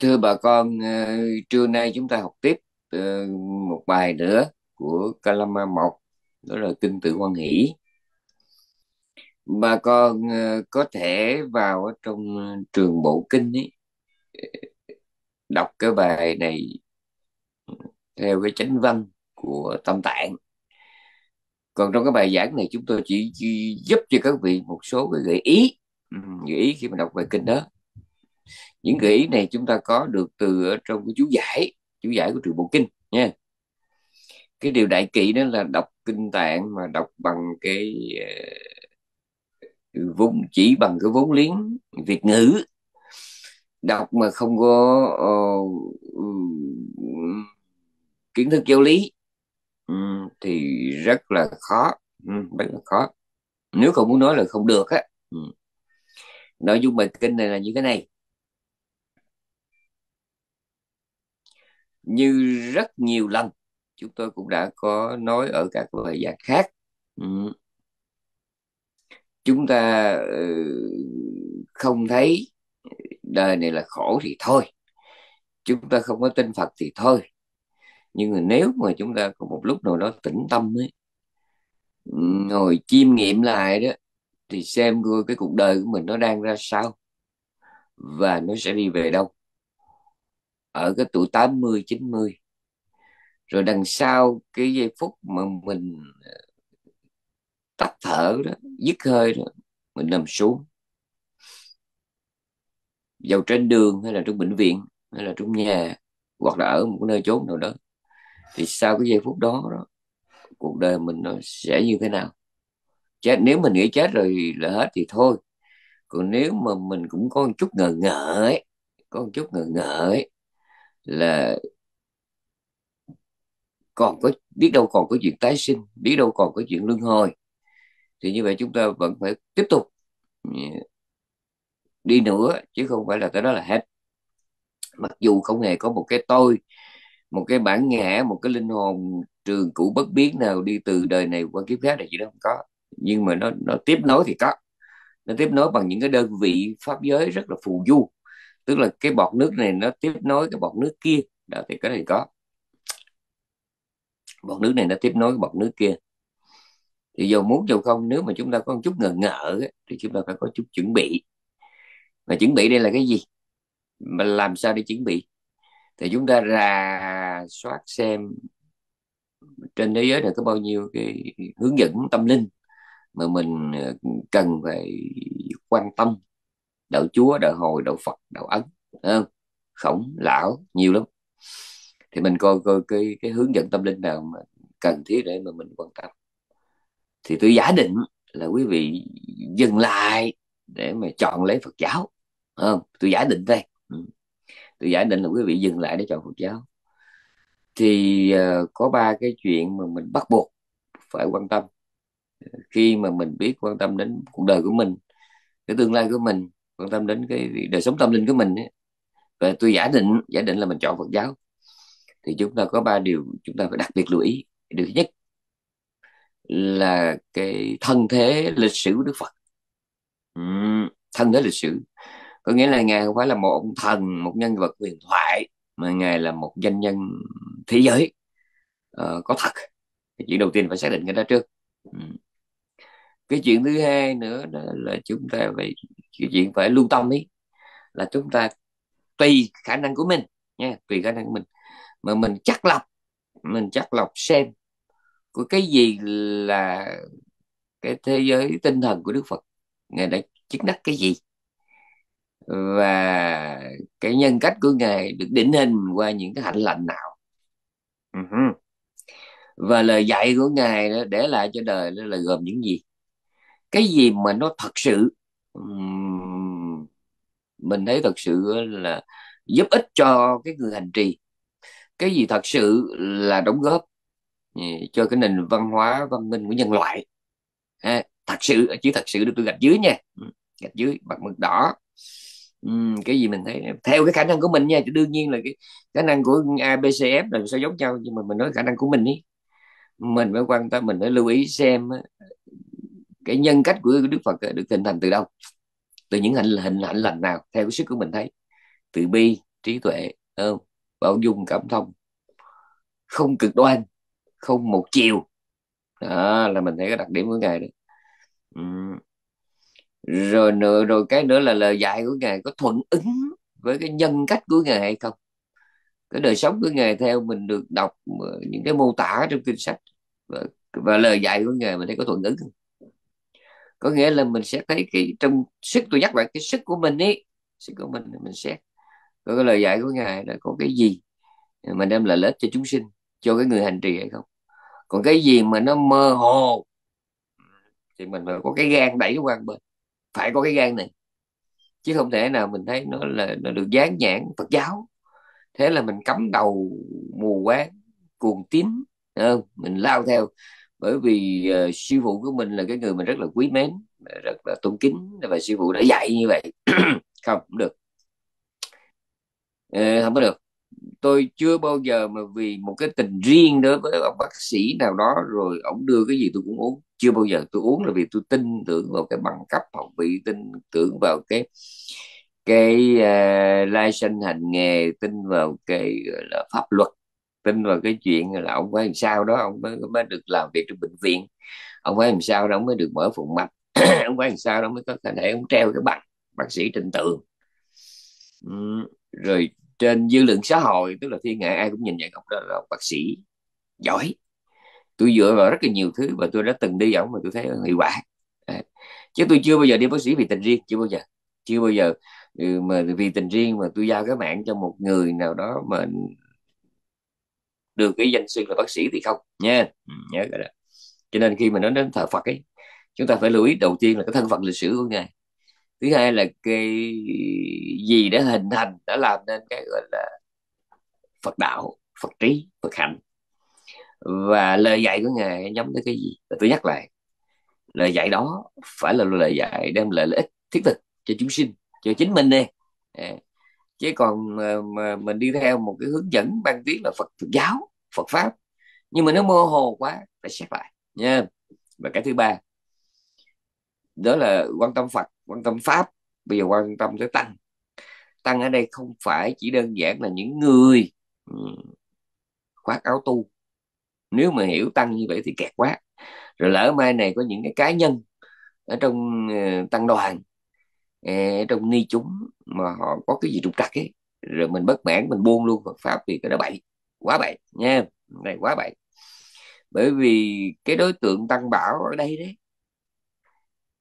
Thưa bà con, ờ, trưa nay chúng ta học tiếp ờ, một bài nữa của Kalama Mộc, đó là Kinh Tự quan Hỷ. Bà con ờ, có thể vào ở trong trường bộ kinh ấy, đọc cái bài này ừ, theo cái chánh văn của Tâm Tạng. Còn trong cái bài giảng này chúng tôi chỉ, giúp cho các vị một số cái gợi ý, ừ, gợi ý khi mà đọc bài kinh đó những gợi ý này chúng ta có được từ ở trong cái chú giải chú giải của trường bộ kinh nha. Cái điều đại kỵ đó là đọc kinh tạng mà đọc bằng cái uh, vốn chỉ bằng cái vốn liếng việt ngữ. Đọc mà không có uh, uh, kiến thức giáo lý um, thì rất là khó um, rất là khó. Nếu không muốn nói là không được á um. nội dung bài kinh này là như thế này. Như rất nhiều lần, chúng tôi cũng đã có nói ở các bài giảng khác. Ừ. chúng ta ờ, không thấy ờ, đời này là khổ thì thôi. Chúng ta không có tin Phật thì thôi. Nhưng mà nếu mà chúng ta có một lúc nào đó tĩnh tâm ấy, ngồi chiêm nghiệm lại đó, thì xem coi cái cuộc đời của mình nó đang ra sao và nó sẽ đi về đâu ở cái tuổi 80 90 rồi đằng sau cái giây phút mà mình ờ, tắt thở đó dứt hơi đó mình nằm xuống. Dầu trên đường hay là trong bệnh viện hay là trong nhà hoặc là ở một nơi chốn nào đó. Thì sau cái giây phút đó, đó cuộc đời mình nó sẽ như thế nào? Chết nếu mình nghĩ chết rồi là hết thì thôi. Còn nếu mà mình cũng có một chút ngờ ngợ ấy có một chút ngờ ngợ ấy là còn có, biết đâu còn có chuyện tái sinh, biết đâu còn có chuyện luân hồi. Thì như vậy chúng ta vẫn phải tiếp tục ừ, đi nữa, chứ không phải là tới đó là hết. Mặc dù không hề có một cái tôi, một cái bản ngã, một cái linh hồn trường cũ bất biến nào đi từ đời này qua kiếp khác này chỉ đó không có. Nhưng mà nó nó tiếp nối thì có. Nó tiếp nối bằng những cái đơn vị pháp giới rất là phù du tức là cái bọt nước này nó tiếp nối cái bọt nước kia. Đó, thì cái này có. Bọt nước này nó tiếp nối cái bọt nước kia. Thì dù muốn dù không, nếu mà chúng ta có một chút ngờ ngợ thì chúng ta phải có chút chuẩn bị. Mà chuẩn bị đây là cái gì? Mà làm sao để chuẩn bị? Thì chúng ta ra soát xem trên thế giới này có bao nhiêu cái hướng dẫn tâm linh mà mình ờ, cần phải quan tâm đạo chúa đạo hồi đạo phật đạo ấn không? khổng lão nhiều lắm. Thì mình coi coi cái cái hướng dẫn tâm linh nào mà cần thiết để mà mình quan tâm. Thì tôi giả định là quý vị dừng lại để mà chọn lấy Phật giáo không? Tôi giả định đây. Ừ. Tôi giả định là quý vị dừng lại để chọn Phật giáo. Thì uh, có ba cái chuyện mà mình bắt buộc phải quan tâm. Khi mà mình biết quan tâm đến cuộc đời của mình cái tương lai của mình quan tâm đến cái đời sống tâm linh của mình ấy. và tôi giả định giả định là mình chọn Phật giáo. Thì chúng ta có ba điều chúng ta phải đặc biệt lưu ý. Điều thứ nhất là cái thân thế lịch sử của Đức Phật. Uhm, thân thế lịch sử. Có nghĩa là ngài không phải là một ông thần một nhân vật huyền thoại mà ngài là một danh nhân thế giới. Uh, có thật. Cái chuyện đầu tiên phải xác định cái đó trước. Uhm cái chuyện thứ hai nữa đó là chúng ta phải, cái chuyện phải lưu tâm ý, là chúng ta tùy khả năng của mình nha, tùy khả năng của mình. Mà mình chắc lọc, mình chắc lọc xem của cái gì là cái thế giới tinh thần của Đức Phật, ngài đã chứng đắc cái gì. Và cái nhân cách của ngài được định hình qua những cái hạnh lành nào. Uh-huh. và lời dạy của ngài đó để lại cho đời đó là gồm những gì? Cái gì mà nó thật sự? Mình thấy thật sự là giúp ích cho cái người hành trì. Cái gì thật sự là đóng góp ừ, cho cái nền văn hóa văn minh của nhân loại. À, thật sự chứ thật sự được tôi gạch dưới nha. Ừ, gạch dưới bằng mực đỏ. Uhm, cái gì mình thấy theo cái khả năng của mình nha thì đương nhiên là cái khả năng của ABCF là sao giống nhau nhưng mà mình nói khả năng của mình đi. Mình phải quan tâm mình phải lưu ý xem cái nhân cách của Đức Phật được hình thành từ đâu? Từ những hình hình hạnh lành nào theo cái sức của mình thấy. Từ bi trí tuệ không? bao dung cảm thông. Không cực đoan không một chiều. Đó là mình thấy cái đặc điểm của ngài đấy. Ừ. rồi nữa rồi cái nữa là lời dạy của ngài có thuận ứng với cái nhân cách của ngài hay không? Cái đời sống của ngài theo mình được đọc ờ, những cái mô tả trong kinh sách. Và, và lời dạy của ngài mình thấy có thuận ứng không? Có nghĩa là mình sẽ thấy cái, trong sức tôi nhắc lại, cái sức của mình ấy, sức của mình mình sẽ có cái lời dạy của ngài là có cái gì mà đem lại lợi ích cho chúng sinh, cho cái người hành trì hay không. Còn cái gì mà nó mơ hồ, thì mình phải có cái gan đẩy nó qua bên. Phải có cái gan này. Chứ không thể nào mình thấy nó là, nó được dán nhãn Phật giáo. Thế là mình cắm đầu mù quáng, cuồng tín không? mình lao theo bởi vì uh, sư phụ của mình là cái người mình rất là quý mến rất là tôn kính và sư phụ đã dạy như vậy. Không cũng được. Uh, không có được. Tôi chưa bao giờ mà vì một cái tình riêng đối với ông bác sĩ nào đó rồi ông đưa cái gì tôi cũng uống. Chưa bao giờ tôi uống là vì tôi tin tưởng vào cái bằng cấp học vị tin tưởng vào cái cái uh, lai sinh hành nghề tin vào cái gọi là pháp luật tin vào cái chuyện là ông phải làm sao đó ông mới, mới được làm việc trong bệnh viện. Ông phải làm sao đó ông mới được mở phụng mạch. Ông phải làm sao đó mới có thể ông treo cái bằng bác sĩ trình tường. Ừ. rồi trên dư luận xã hội tức là thiên hạ ai cũng nhìn nhận ông đó là bác sĩ giỏi. Tôi dựa vào rất là nhiều thứ và tôi đã từng đi ổng mà tôi thấy hiệu quả. À. chứ tôi chưa bao giờ đi bác sĩ vì tình riêng chưa bao giờ. Chưa bao giờ ừ, mà vì tình riêng mà tôi giao cái mạng cho một người nào đó mà được cái danh xưng là bác sĩ thì không? Nha ừ, nhớ cái đó. Cho nên khi mà nói đến thờ Phật ấy, chúng ta phải lưu ý đầu tiên là cái thân phận lịch sử của ngài. Thứ hai là cái gì đã hình thành, đã làm nên cái gọi là Phật đạo, Phật trí, Phật hạnh. Và lời dạy của ngài nhắm tới cái gì? Và tôi nhắc lại, lời dạy đó phải là lời dạy đem lại lợi ích thiết thực cho chúng sinh, cho chính mình nè. À, chứ còn ờ, mà, mình đi theo một cái hướng dẫn ban tiếng là Phật Phật giáo Phật pháp. Nhưng mà nó mơ hồ quá phải xét lại nha. Và cái thứ ba đó là quan tâm Phật quan tâm pháp. Bây giờ quan tâm tới tăng. Tăng ở đây không phải chỉ đơn giản là những người khoác áo tu. Nếu mà hiểu tăng như vậy thì kẹt quá. Rồi lỡ mai này có những cái cá nhân ở trong ờ, tăng đoàn trong ni chúng mà họ có cái gì trục trặc ấy rồi mình bất mãn mình buông luôn Phật pháp thì cái đó bậy quá bậy nha này quá bậy bởi vì cái đối tượng tăng bảo ở đây đấy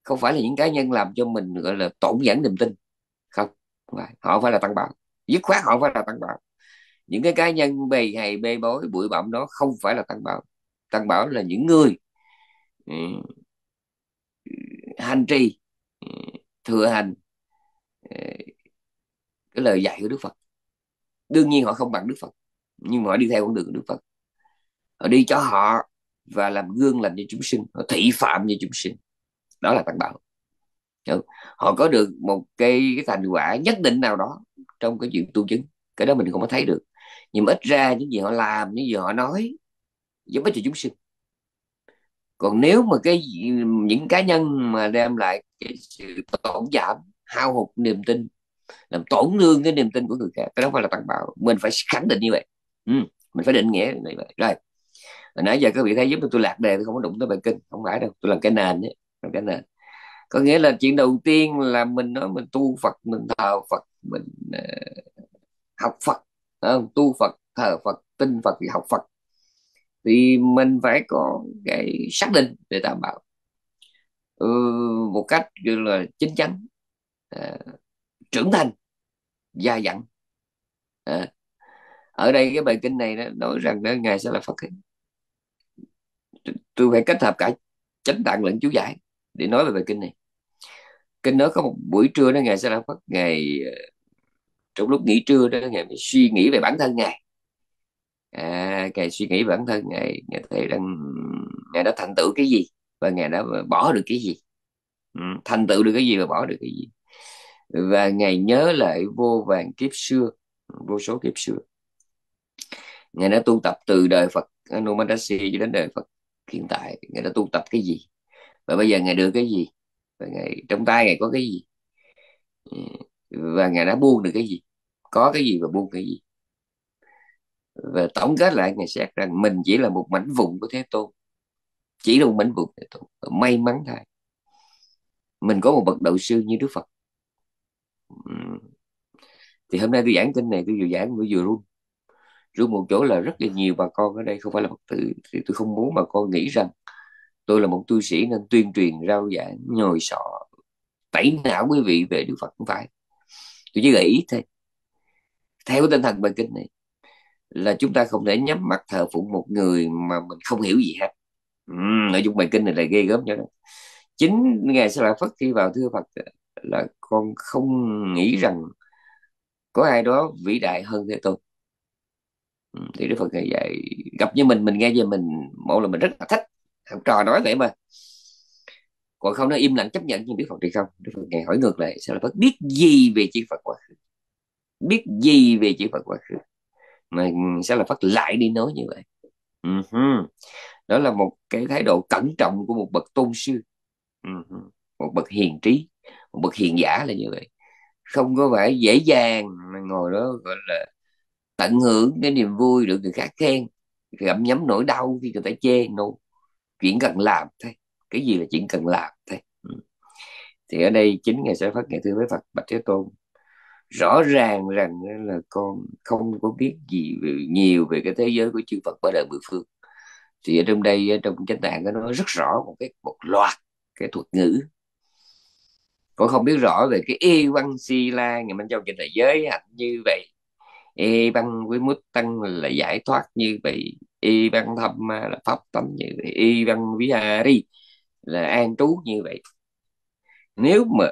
không phải là những cá nhân làm cho mình gọi là tổn dẫn niềm tin không, phải. họ phải là tăng bảo dứt khoát họ phải là tăng bảo những cái cá nhân bề hay bê bối bụi bặm đó không phải là tăng bảo tăng bảo là những người ừ, hành trì thừa hành ờ, cái lời dạy của Đức Phật. Đương nhiên họ không bằng Đức Phật nhưng mà họ đi theo con đường của Đức Phật. Họ đi cho họ và làm gương lành cho chúng sinh họ thị phạm cho chúng sinh. Đó là tăng bảo họ có được một cái, cái thành quả nhất định nào đó trong cái chuyện tu chứng. Cái đó mình không có thấy được. Nhưng mà ít ra những gì họ làm những gì họ nói giúp ích cho chúng sinh còn nếu mà cái những cá nhân mà đem lại cái sự tổn giảm hao hụt niềm tin làm tổn thương cái niềm tin của người khác cái đó phải là tặng bảo mình phải khẳng định như vậy. Ừ, mình phải định nghĩa như vậy. Rồi hồi nãy giờ các vị thấy giúp tôi lạc đề tôi không có đụng tới bài kinh không phải đâu tôi làm cái nền đấy làm cái nền. Có nghĩa là chuyện đầu tiên là mình nói mình tu Phật mình thờ Phật mình uh, học Phật không? tu Phật thờ Phật tin Phật thì học Phật thì mình phải có cái xác định để đảm bảo. Ừ, một cách như là chính chắn à, trưởng thành gia dặn. À, ở đây cái bài kinh này đó, nói rằng đó, ngài sẽ là Phật ấy. tôi phải kết hợp cả chánh tạng lẫn chú giải để nói về bài kinh này. Kinh nói có một buổi trưa đó ngài sẽ là Phật ngày à, trong lúc nghỉ trưa đó ngài suy nghĩ về bản thân ngài à, ngài suy nghĩ bản thân ngài ngài thấy rằng ngài đã thành tựu cái gì và ngài đã bỏ được cái gì? Ừ, thành tựu được cái gì và bỏ được cái gì? Và ngài nhớ lại vô vàng kiếp xưa vô số kiếp xưa. Ngài đã tu tập từ đời Phật Anumadasi cho đến đời Phật hiện tại. Ngài đã tu tập cái gì? Và bây giờ ngài được cái gì? Và ngài trong tay ngài có cái gì? Ừ, và ngài đã buông được cái gì? Có cái gì và buông cái gì? Và tổng kết lại ngày xét rằng mình chỉ là một mảnh vụn của thế tôn. Chỉ là một mảnh vụn thế tôn. May mắn thay, mình có một bậc đạo sư như đức phật. Thì hôm nay tôi giảng kinh này, tôi vừa giảng vừa vừa run. Run một chỗ là rất là nhiều bà con ở đây không phải là phật tử. Thì tôi không muốn bà con nghĩ rằng tôi là một tu sĩ nên tuyên truyền, rao giảng, nhồi sọ, tẩy não quý vị về đức phật. Không phải. Tôi chỉ gợi ý thôi. Theo tinh thần bài kinh này là chúng ta không thể nhắm mắt thờ phụng một người mà mình không hiểu gì hết. Uhm, nội dung bài kinh này là ghê gớm cho đó chính ngài sẽ là phất khi vào thưa phật là con không nghĩ rằng có ai đó vĩ đại hơn thế tôn. Thì đức phật ngày dạy gặp như mình mình nghe về mình một là mình rất là thích. Học trò nói vậy mà. Còn không nó im lặng chấp nhận như đức phật thì không. Đức phật ngày hỏi ngược lại sao là phật biết gì về chư phật quá khứ? Biết gì về chư phật quá khứ? Mà sẽ là phát lại đi nói như vậy. Uh-huh. đó là một cái thái độ cẩn trọng của một bậc tôn sư. Uh-huh. một bậc hiền trí. Một bậc hiền giả là như vậy. Không có phải dễ dàng mà ngồi đó, gọi là, tận hưởng cái niềm vui được người khác khen, gặm nhấm nỗi đau khi người ta chê. No. Chuyện cần làm thôi. Cái gì là chuyện cần làm thôi. Ừ. Thì ở đây chính ngày sẽ phát ngày thư với Phật, bạch Thế Tôn rõ ràng rằng là con không có biết gì về, nhiều về cái thế giới của chư Phật ba đời mười phương. Thì ở trong đây trong chánh tạng nó nói rất rõ một cái một loạt cái thuật ngữ. Con không biết rõ về cái y văn si la ngày bên trong trên thế giới hạnh như vậy. Y văn với mút tăng là giải thoát như vậy. Y văn thâm là pháp tánh như vậy. Y văn vihari là an trú như vậy. Nếu mà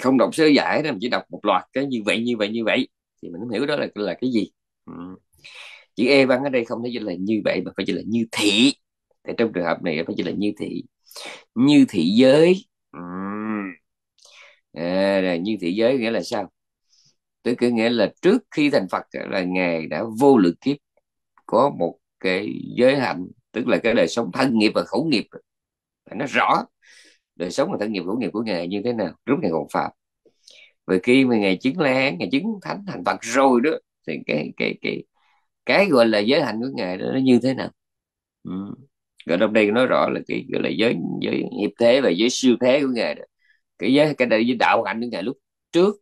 không đọc sơ giải mà chỉ đọc một loạt cái như vậy như vậy như vậy. Thì mình không hiểu đó là là cái gì. Ừ. chữ e văn ở đây không thể chỉ là như vậy mà phải chỉ là như thị. Thì trong trường hợp này phải chỉ là như thị. Như thị giới. Ừ. À, như thị giới nghĩa là sao? Tức cứ nghĩa là trước khi thành Phật là ngài đã vô lượng kiếp có một cái giới hạnh tức là cái đời sống thân nghiệp và khẩu nghiệp. Phải rõ đời sống và thân nghiệp của nghiệp của ngài như thế nào lúc ngài còn phạm và khi mà ngài chứng la ngài chứng thánh, thành Phật rồi đó, thì cái cái cái cái gọi là giới hạnh của ngài đó, nó như thế nào ừ. rồi trong đây nói rõ là cái gọi là giới giới hiệp thế và giới siêu thế của ngài đó cái giới, cái đây với đạo hạnh của ngài lúc trước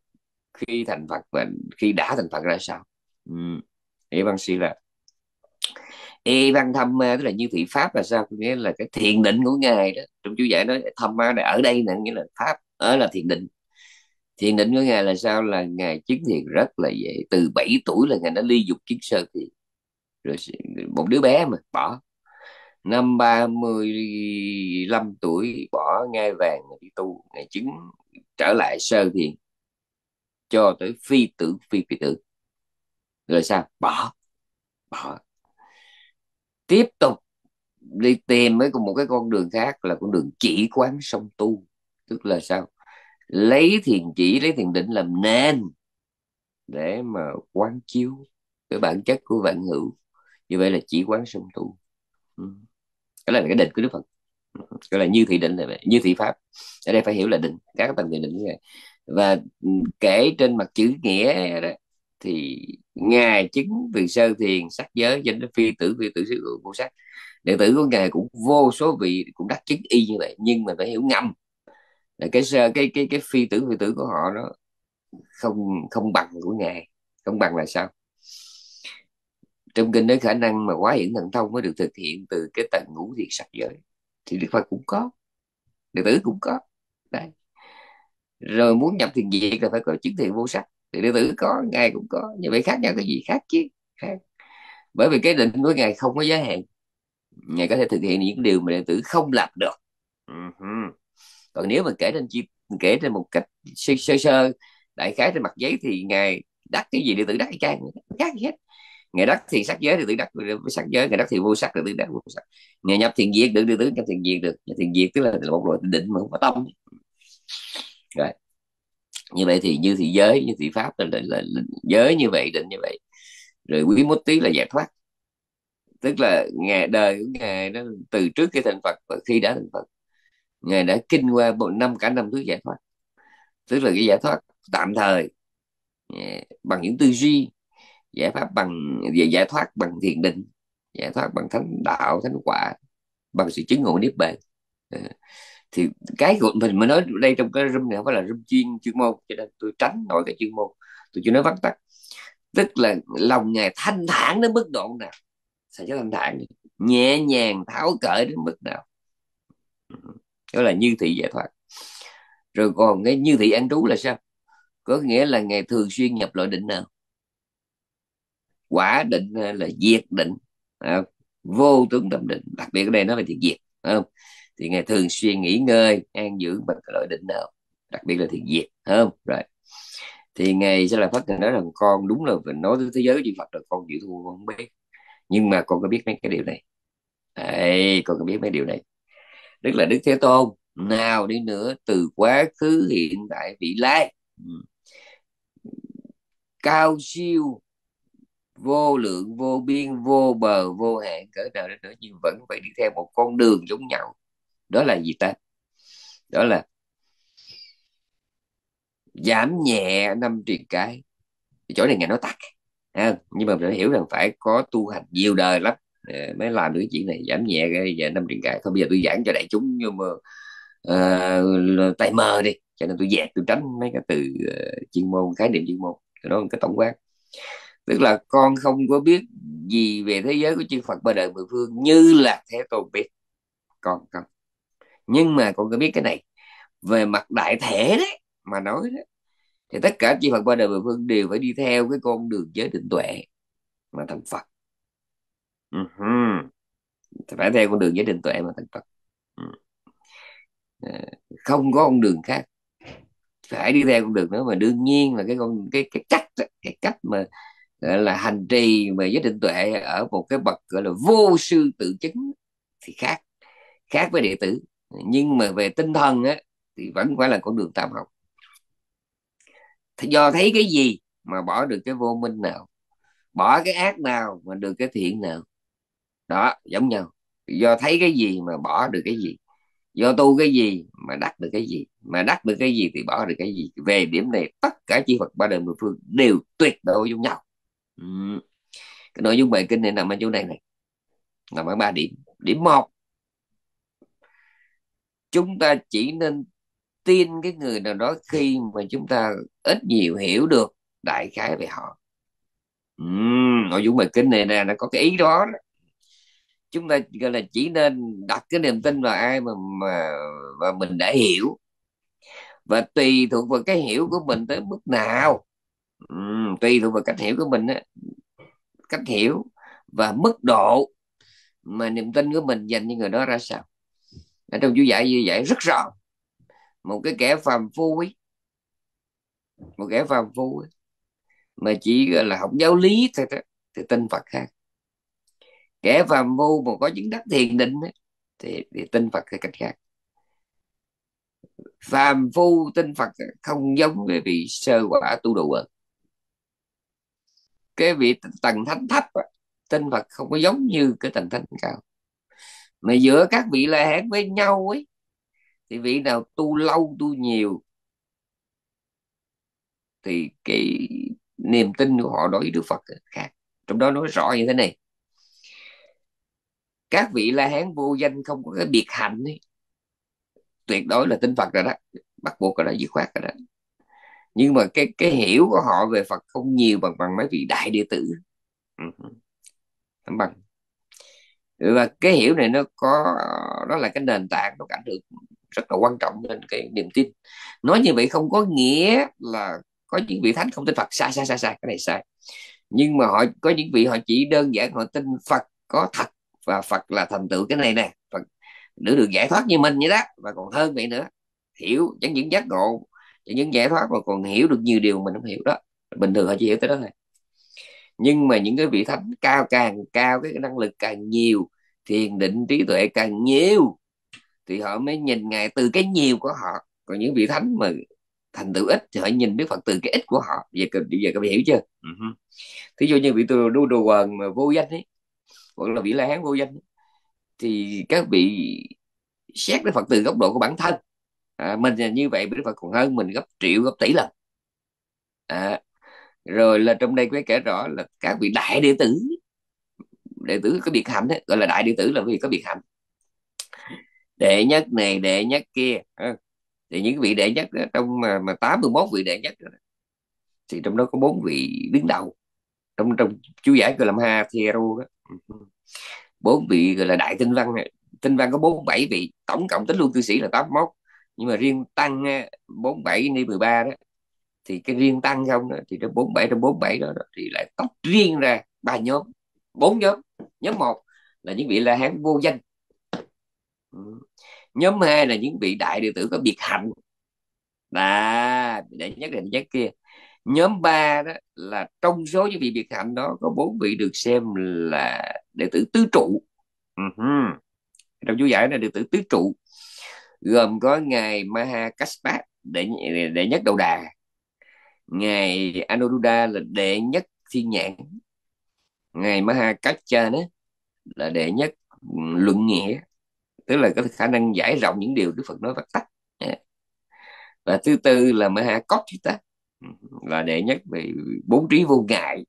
khi thành Phật và khi đã thành Phật ra sao ừ. Ý văn sĩ là y văn thâm tức là như thị pháp là sao? Nghĩa là cái thiền định của ngài đó. Trong chú giải nói, thâm ma ở đây là nghĩa là pháp, ở là thiền định. Thiền định của ngài là sao? Là ngài chứng thiền rất là dễ. Từ 7 tuổi là ngài đã ly dục kiến sơ thiền. Rồi một đứa bé mà, bỏ. Năm 35 tuổi, bỏ ngai vàng đi tu ngày chứng trở lại sơ thiền cho tới phi tử, phi phi tử. Rồi sao? Bỏ. Bỏ tiếp tục đi tìm với một cái con đường khác là con đường chỉ quán song tu. Tức là sao? Lấy thiền chỉ, lấy thiền định làm nền để mà quán chiếu cái bản chất của vạn hữu. Như vậy là chỉ quán song tu. Ừ. Cái cái là cái định của đức phật. Ừ. Gọi là như thị định là như thị pháp. Ở đây phải hiểu là định. Các tầng thiền định như vậy. Và ừ, kể trên mặt chữ nghĩa đó thì ngài chứng từ sơ thiền, sắc giới, danh phi tử phi tử sư vô sắc đệ tử của ngài cũng vô số vị cũng đắc chứng y như vậy, nhưng mà phải hiểu ngầm. Là cái sơ, cái cái cái phi tử phi tử của họ nó không không bằng của ngài. Không bằng là sao? Trong kinh nói khả năng mà quá hiển thần thông mới được thực hiện từ cái tầng ngũ thiệt sắc giới, thì đức phật cũng có. Đệ tử cũng có. Đây rồi muốn nhập thiền diệt là phải có chứng thiện vô sắc thì đệ tử có ngài cũng có. Như vậy khác nhau cái gì? Khác chứ. Khác. Bởi vì cái định của ngài không có giới hạn. Ngài có thể thực hiện những điều mà đệ tử không làm được. Uh-huh. còn nếu mà kể trên chi kể trên một cách sơ sơ, sơ đại khái trên mặt giấy thì ngài đắc cái gì đệ tử đắc cái trang khác gì hết. Ngày đất thì sắc giới thì tự đắc sắc giới. Ngày đất thì vô sắc thì tự đắc vô sắc. Ngày nhập thiền diệt được được tướng nhập thiền diệt được. Nhập thiền diệt tức là, là một loại định mà không có tâm. Rồi như vậy thì như thì giới như thị pháp là, là, là, là giới như vậy định như vậy. Rồi quý mốt tí là giải thoát. Tức là ngày đời của ngài đó từ trước khi thành phật và khi đã thành phật ngài đã kinh qua một năm cả năm thứ giải thoát. Tức là cái giải thoát tạm thời à, bằng những tư duy giải pháp bằng giải thoát bằng thiền định giải thoát bằng thánh đạo thánh quả bằng sự chứng ngộ niết bàn. À, thì cái của mình mới nói đây trong cái room này không phải là room chuyên chuyên môn cho nên tôi tránh nói cái chuyên môn. Tôi chỉ nói vắn tắt. Tức là lòng ngài thanh thản đến mức độ nào? Sao cho thanh thản nhẹ nhàng tháo cởi đến mức nào? Đó là như thị giải thoát. Rồi còn cái như thị an trú là sao? Có nghĩa là ngài thường xuyên nhập loại định nào? Quả định là diệt định. À, vô tướng tâm định. Đặc biệt ở đây nó là diệt không? Thì ngài thường xuyên nghỉ ngơi an dưỡng bằng cái loại định nào đặc biệt là thiền diệt không? Rồi. Thì ngài sẽ là phát ngài nói rằng con đúng là mình nói tới thế giới chư Phật là con chịu thua con không biết. Nhưng mà con có biết mấy cái điều này. Đấy, con có biết mấy điều này. Tức là Đức Thế Tôn nào đi nữa từ quá khứ hiện tại vị lai. Ừ. Cao siêu vô lượng vô biên vô bờ vô hạn cỡ nào đến nữa nhưng vẫn phải đi theo một con đường giống nhau đó là gì ta? Đó là giảm nhẹ năm truyền cái. Chỗ này nghe nói tắt à, nhưng mà phải hiểu rằng phải có tu hành nhiều đời lắm à, mới làm được cái chuyện này. Giảm nhẹ cái năm truyền cái. Không bây giờ tôi giảng cho đại chúng nhưng mà uh, tay mơ đi. Cho nên tôi dẹp tôi tránh mấy cái từ uh, chuyên môn khái niệm chuyên môn. Đó là cái tổng quát. Tức là con không có biết gì về thế giới của chư Phật ba đời mười phương như là thế tôn biết. Con không nhưng mà con có biết cái này, về mặt đại thể đấy mà nói đó, thì tất cả chư Phật ba đời mười phương đều phải đi theo cái con đường giới định tuệ mà thành Phật. Uh-huh. phải theo con đường giới định tuệ mà thành Phật. Uh không có con đường khác. Phải đi theo con đường đó mà đương nhiên là cái con, cái cái cách cái cách mà, gọi là, hành trì mà giới định tuệ ở một cái bậc, gọi là, vô sư tự chứng thì khác khác với đệ tử nhưng mà về tinh thần á, thì vẫn phải là con đường tam học. Do thấy cái gì mà bỏ được cái vô minh nào? Bỏ cái ác nào mà được cái thiện nào? Đó, giống nhau. Do thấy cái gì mà bỏ được cái gì? Do tu cái gì mà đắc được cái gì? Mà đắc được cái gì thì bỏ được cái gì? Về điểm này, tất cả chi Phật ba đời mười phương đều tuyệt đối giống nhau. Ừ. cái nội dung bài kinh này nằm ở chỗ này này. Nằm ở ba điểm. Điểm một chúng ta chỉ nên tin cái người nào đó khi mà chúng ta ít nhiều hiểu được đại khái về họ. Uhm, nội dung bài kinh này nè nó có cái ý đó, đó. Chúng ta gọi là chỉ nên đặt cái niềm tin vào ai mà mà mà mình đã hiểu. Và tùy thuộc vào cái hiểu của mình tới mức nào. Uhm, tùy thuộc vào cách hiểu của mình á cách hiểu và mức độ mà niềm tin của mình dành cho người đó ra sao ở trong chú giải như vậy rất rõ một cái kẻ phàm phu ấy. Một kẻ phàm phu ấy, mà chỉ là học giáo lý thôi đó, thì tin Phật khác kẻ phàm phu mà có chứng đắc thiền định ấy, thì, thì tin Phật theo cách khác. Phàm phu tin Phật không giống với vị sơ quả tu đồ ơn cái vị tầng thánh thấp tin Phật không có giống như cái tầng thánh cao mà giữa các vị la hán với nhau ấy, thì vị nào tu lâu tu nhiều, thì cái niềm tin của họ đối với Đức Phật khác. Trong đó nói rõ như thế này. Các vị la hán vô danh không có cái biệt hạnh ấy. tuyệt đối là tin Phật rồi đó. Bắt buộc rồi đó dứt khoát rồi đó. Nhưng mà cái cái hiểu của họ về Phật không nhiều bằng bằng mấy vị đại đệ tử. Ừ, ừ. Bằng. Ừ, và cái hiểu này nó có, đó là cái nền tảng nó ảnh hưởng rất là quan trọng lên cái niềm tin. Nói như vậy không có nghĩa là có những vị thánh không tin Phật. Sai sai sai sai, cái này sai. Nhưng mà họ, có những vị họ chỉ đơn giản họ tin Phật có thật và Phật là thành tựu cái này nè. Phật nữ được giải thoát như mình vậy đó, và còn hơn vậy nữa. Hiểu, chẳng những giác ngộ, chẳng những giải thoát mà còn hiểu được nhiều điều mình không hiểu đó. Bình thường họ chỉ hiểu tới đó thôi nhưng mà những cái vị thánh cao càng cao cái năng lực càng nhiều thiền định trí tuệ càng nhiều thì họ mới nhìn ngài từ cái nhiều của họ. Còn những vị thánh mà thành tựu ít thì họ nhìn đức phật từ cái ít của họ. Giờ bây giờ các bạn hiểu chưa? Uh-huh. thí dụ như vị tu đu đồ quần mà vô danh ấy hoặc là vị la hán vô danh ấy, thì các vị xét đức phật từ góc độ của bản thân. À, mình là như vậy đức phật còn hơn mình gấp triệu gấp tỷ lần. À, rồi là trong đây có kể rõ là các vị đại đệ tử. Đệ tử có biệt hạnh đấy gọi là đại đệ tử là vì có biệt hạnh. Đệ nhất này đệ nhất kia ờ, thì những vị đệ nhất đó, trong mà mà 81 vị đệ nhất đó, thì trong đó có bốn vị đứng đầu. Trong trong chú giải gọi là ha Thero đó. Bốn vị gọi là đại tinh văn tinh văn có bốn bảy vị tổng cộng tính luôn cư sĩ là 81 nhưng mà riêng tăng bốn bảy đi 13 đó thì cái riêng tăng không đó, thì trong bốn bảy trong bốn bảy đó, đó thì lại tách riêng ra ba nhóm bốn nhóm. Nhóm một là những vị la hán vô danh. Ừ. Nhóm hai là những vị đại đệ tử có biệt hạnh. Là để nhất định nhắc nhất kia. Nhóm ba đó là trong số những vị biệt hạnh đó có bốn vị được xem là đệ tử tứ trụ. Uh-huh. trong chú giải là đệ tử tứ trụ gồm có ngài Maha Kaspat để đệ nhất đầu đà ngài Anuruddha là đệ nhất thiên nhãn. Ngài Maha Kachana là đệ nhất luận nghĩa. Tức là có khả năng giải rộng những điều Đức Phật nói vắt tách, dạ. và thứ tư là Maha là đệ nhất về bốn trí vô ngại.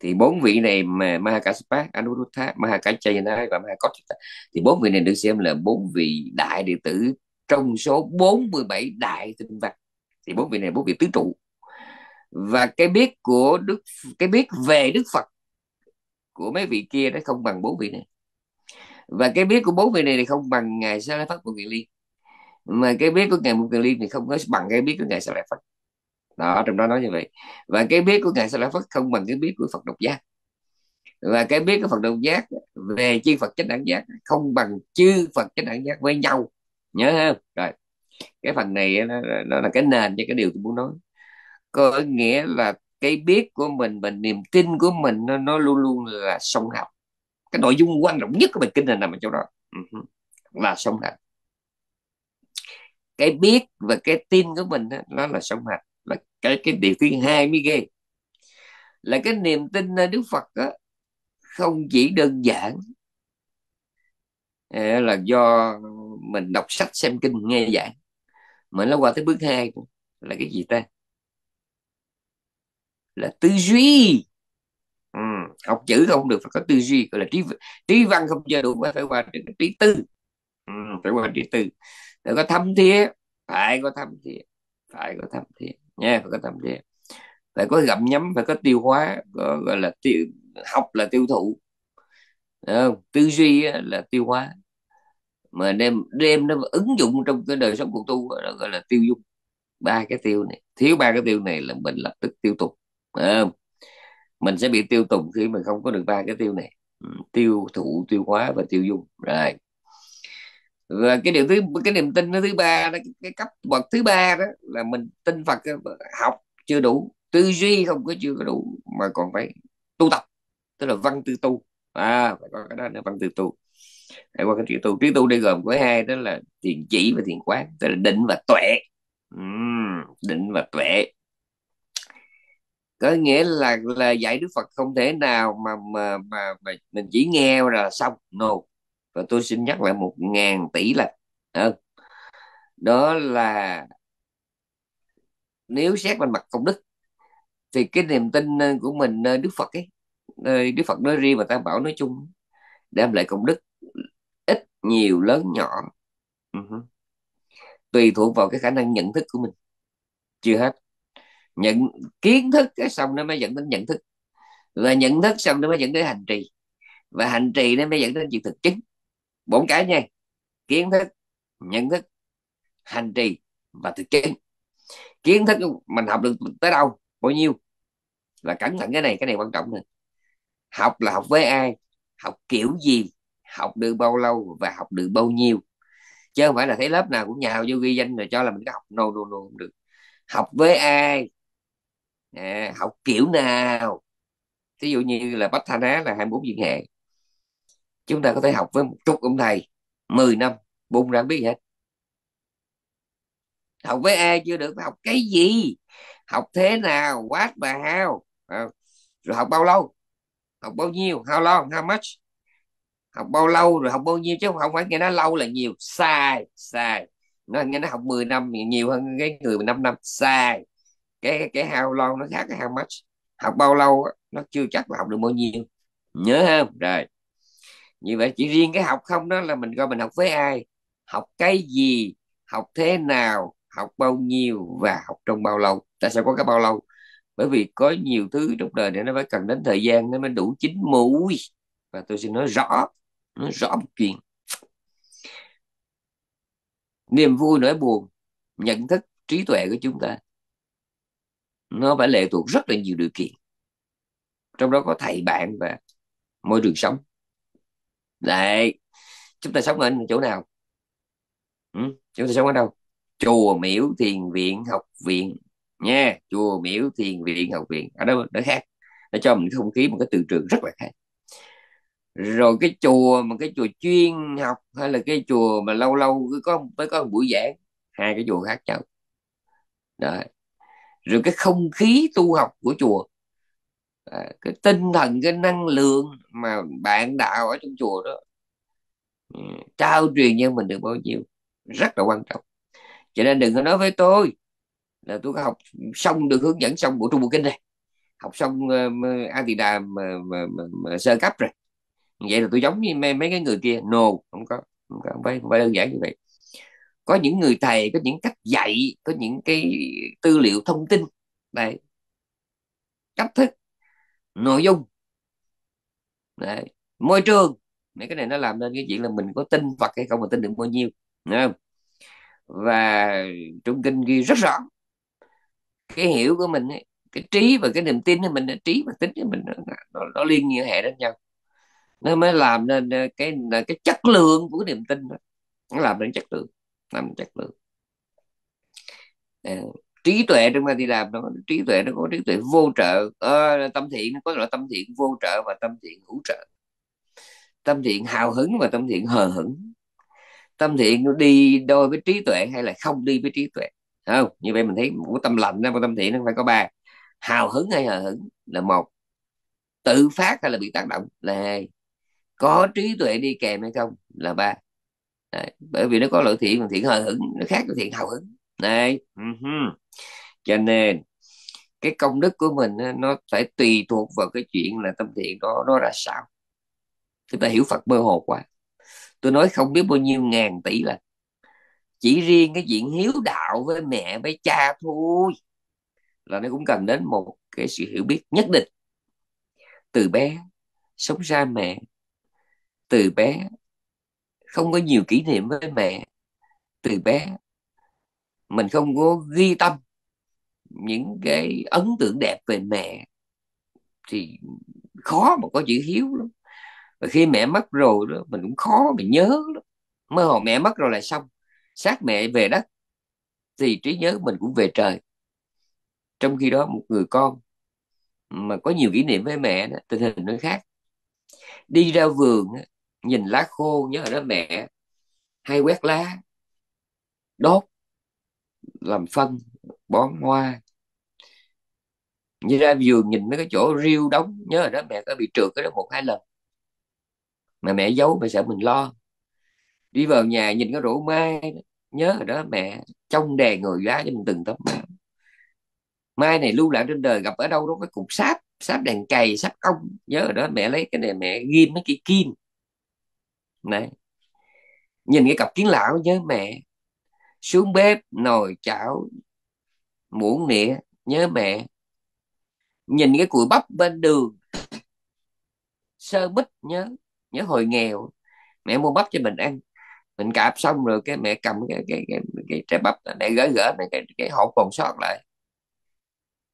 Thì bốn vị này mà Mahakasapa, Anuruddha, Mahakachayana và Mahakochita thì bốn vị này được xem là bốn vị đại đệ tử trong số 47 đại tinh văn thì bốn vị này bốn vị tứ trụ. Và cái biết của đức, cái biết về đức phật của mấy vị kia nó không bằng bốn vị này. Và cái biết của bốn vị này thì không bằng ngài sa la phất của nguyện liên mà cái biết của ngài một liên thì không có bằng cái biết của ngài sa la phất. Đó, trong đó nói như vậy. Và cái biết của ngài sa la phất không bằng cái biết của phật độc giác. Và cái biết của phật độc giác về chư phật chánh đẳng giác không bằng chư phật chánh đẳng giác với nhau. Nhớ không? Rồi cái phần này nó, nó là cái nền cho cái điều tôi muốn nói. Có nghĩa là cái biết của mình và niềm tin của mình nó, nó luôn luôn là song hành cái nội dung quan trọng nhất của bài kinh là nằm ở chỗ đó. Ừ là song hành cái biết và cái tin của mình đó, nó là song hành là cái cái điều thứ hai mới ghê. Là cái niềm tin Đức Phật đó, không chỉ đơn giản à, là do mình đọc sách xem kinh nghe giảng mà nó qua tới bước hai là cái gì ta là tư duy ừ. học chữ không được phải có tư duy gọi là trí trí văn không cho đủ phải qua trí tư ừ. phải qua trí tư phải có thâm thiết phải có thâm thiết phải có thâm thiết nha phải có thâm thiết phải có gặm nhấm phải có tiêu hóa có, gọi là tiêu học là tiêu thụ không? tư duy là tiêu hóa mà đem đem nó ứng dụng trong cái đời sống của tu đó gọi là tiêu dung. Ba cái tiêu này thiếu ba cái tiêu này là mình lập tức tiêu tục à, mình sẽ bị tiêu tùng khi mình không có được ba cái tiêu này. Ừ, tiêu thụ tiêu hóa và tiêu dung. Rồi. Và cái điều thứ cái niềm tin thứ ba đó, cái cấp bậc thứ ba đó là mình tin Phật ờ, học chưa đủ tư duy không có chưa có đủ mà còn phải tu tập. Tức là văn tư tu. À phải có cái đó là văn tư tu. Hãy qua cái trí tu. Trí tu đây gồm có hai đó là thiền chỉ và thiền quán tức là định và tuệ. Uhm, định và tuệ. Có nghĩa là là dạy Đức Phật không thể nào mà mà mà, mà mình chỉ nghe là xong. No. Và tôi xin nhắc lại một ngàn tỷ lần. Đó là nếu xét bên mặt công đức thì cái niềm tin ờ, của mình Đức Phật ấy Đức Phật nói riêng và Tam Bảo nói chung đem lại công đức nhiều lớn nhỏ. Uh-huh. tùy thuộc vào cái khả năng nhận thức của mình. Chưa hết. Nhận kiến thức cái xong nó mới dẫn đến nhận thức. Và nhận thức xong nó mới dẫn đến hành trì. Và hành trì nó mới dẫn đến chuyện thực chứng. Bốn cái nha. Kiến thức nhận thức hành trì và thực chứng. Kiến thức mình học được tới đâu? Bao nhiêu? Là cẩn thận cái này cái này quan trọng nè. Học là học với ai? Học kiểu gì học được bao lâu và học được bao nhiêu. Chứ không phải là thấy lớp nào cũng nhào vô ghi danh rồi cho là mình có học. No no no không được. Học với ai? À, học kiểu nào? Ví dụ như là bách thanh á là 24 viên hệ. Chúng ta có thể học với một chút ông thầy. 10 năm bung ra biết hết. Học với ai chưa được? Học cái gì? Học thế nào? What và how? À, rồi học bao lâu? Học bao nhiêu? How long? How much? Học bao lâu rồi, học bao nhiêu chứ không phải nghe nó lâu là nhiều. Sai sai. Nó nghe nó học 10 năm nhiều hơn cái người 5 năm sai. Cái cái how long nó khác cái how much. Học bao lâu nó chưa chắc là học được bao nhiêu. Nhớ không? Rồi. Như vậy chỉ riêng cái học không đó là mình coi mình học với ai? Học cái gì? Học thế nào? Học bao nhiêu và học trong bao lâu? Tại sao có cái bao lâu? Bởi vì có nhiều thứ trong đời này nó phải cần đến thời gian nó mới đủ chín mũi và tôi xin nói rõ nó rõ một chuyện. Niềm vui nỗi buồn, nhận thức trí tuệ của chúng ta, nó phải lệ thuộc rất là nhiều điều kiện. Trong đó có thầy bạn và môi trường sống. Đấy, chúng ta sống ở chỗ nào? Ừ? chúng ta sống ở đâu? Chùa miễu thiền viện học viện nha. Chùa miễu thiền viện học viện. Ở đó nó khác. Nó cho mình cái không khí, một cái từ trường rất là khác rồi cái chùa mà cái chùa chuyên học hay là cái chùa mà lâu lâu cứ có mới có một buổi giảng hai cái chùa khác nhau. Đấy. rồi cái không khí tu học của chùa à, cái tinh thần cái năng lượng mà bạn đạo ở trong chùa đó ừ, trao truyền cho mình được bao nhiêu rất là quan trọng. Cho nên đừng có nói với tôi là tôi học xong được hướng dẫn xong bộ trung bộ kinh này học xong uh, a tỳ đà mà, mà, mà, mà, sơ cấp rồi vậy là tôi giống như mấy, mấy cái người kia. No không có không, có, không, phải, không phải đơn giản như vậy. Có những người thầy có những cách dạy có những cái tư liệu thông tin. Đây cách thức nội dung. Đấy. môi trường. Mấy cái này nó làm nên cái chuyện là mình có tin Phật hay không mà tin được bao nhiêu. Không? và trong kinh ghi rất rõ. Cái hiểu của mình ấy, cái trí và cái niềm tin của mình trí và tính của mình nó, nó, nó liên hệ đến nhau nó mới làm nên ờ, cái cái chất lượng của cái niềm tin đó. Nó làm nên chất lượng làm chất lượng. À, trí tuệ trong này đi làm nó trí tuệ nó có trí tuệ vô trợ. À, tâm thiện nó có loại tâm thiện vô trợ và tâm thiện hữu trợ. Tâm thiện hào hứng và tâm thiện hờ hững. Tâm thiện nó đi đôi với trí tuệ hay là không đi với trí tuệ? Không? Như vậy mình thấy một tâm lành một tâm thiện nó phải có ba. Hào hứng hay hờ hững là một. Tự phát hay là bị tác động là hai có trí tuệ đi kèm hay không là ba. Đấy, bởi vì nó có loại thiện thiện hờ hững nó khác với thiện hào hứng. Này uh-huh. cho nên cái công đức của mình nó phải tùy thuộc vào cái chuyện là tâm thiện đó nó ra sao. Chúng ta hiểu Phật mơ hồ quá. Tôi nói không biết bao nhiêu ngàn tỷ lần. Chỉ riêng cái chuyện hiếu đạo với mẹ với cha thôi là nó cũng cần đến một cái sự hiểu biết nhất định. Từ bé sống ra mẹ từ bé. Không có nhiều kỷ niệm với mẹ từ bé. Mình không có ghi tâm những cái ấn tượng đẹp về mẹ thì khó mà có chữ hiếu lắm. Và khi mẹ mất rồi đó mình cũng khó mình nhớ lắm. Mơ hồ mẹ mất rồi là xong. Xác mẹ về đất thì trí nhớ mình cũng về trời. Trong khi đó một người con mà có nhiều kỷ niệm với mẹ đó, tình hình nó khác. Đi ra vườn nhìn lá khô, nhớ ở đó mẹ hay quét lá, đốt, làm phân, bón hoa. Như ra vườn nhìn mấy cái chỗ riêu đóng, nhớ ở đó mẹ có bị trượt cái đó một hai lần. Mà mẹ giấu, mẹ sợ mình lo. Đi vào nhà nhìn cái rổ mai, nhớ ở đó mẹ trong đèn ngồi giá cho mình từng tấm mai. Mai này lưu lại trên đời, gặp ở đâu đó cái cục sáp sáp đèn cày, sáp công nhớ ở đó mẹ lấy cái này mẹ ghim mấy cái kim này nhìn cái cặp kiến lão nhớ mẹ. Xuống bếp nồi chảo muỗng nĩa nhớ mẹ. Nhìn cái cùi bắp bên đường. Sơ bích nhớ nhớ hồi nghèo. Mẹ mua bắp cho mình ăn. Mình cạp xong rồi cái mẹ cầm cái cái cái, cái trái bắp để gỡ gỡ cái, cái cái hộp còn sót lại.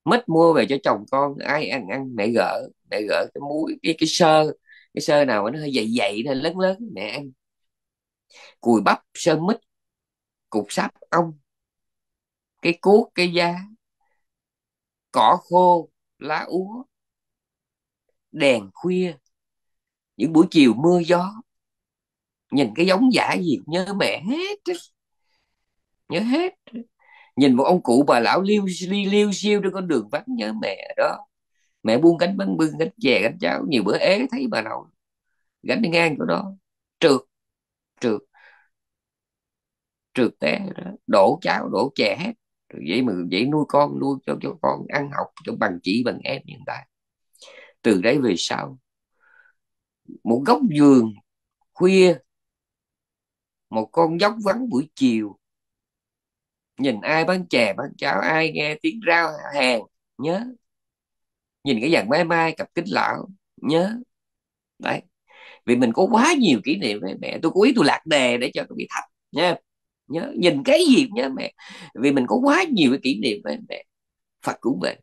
Mít mua về cho chồng con ai ăn ăn mẹ gỡ mẹ gỡ cái muối cái cái sơ cái sơ nào mà nó hơi dày dày nên lớn lớn mẹ ăn. Cùi bắp sơ mít cục sáp ong cái cuốc cái da cỏ khô lá úa đèn khuya những buổi chiều mưa gió. Nhìn cái giống giả gì nhớ mẹ hết nhớ hết. Nhìn một ông cụ bà lão liêu liêu, liêu siêu trên con đường vắng nhớ mẹ đó mẹ buông cánh bánh bưng, cánh chè, cánh cháo, nhiều bữa ế thấy bà nội. Gánh ngang chỗ đó. Trượt trượt. Trượt té đó. đổ cháo, đổ chè hết. Rồi vậy mà vậy nuôi con, nuôi cho cho con ăn học cho bằng chị, bằng em hiện tại từ đấy về sau, một góc giường khuya, một con dốc vắng buổi chiều. Nhìn ai bán chè, bán cháo, ai nghe tiếng rau hàng nhớ nhìn cái dàn mai mai, cặp kính lão nhớ. Đấy. Vì mình có quá nhiều kỷ niệm với mẹ. Tôi cố ý tôi lạc đề để cho tôi bị thấp nha nhớ. Nhìn cái gì nhớ mẹ. Vì mình có quá nhiều cái kỷ niệm với mẹ. Phật cũng vậy.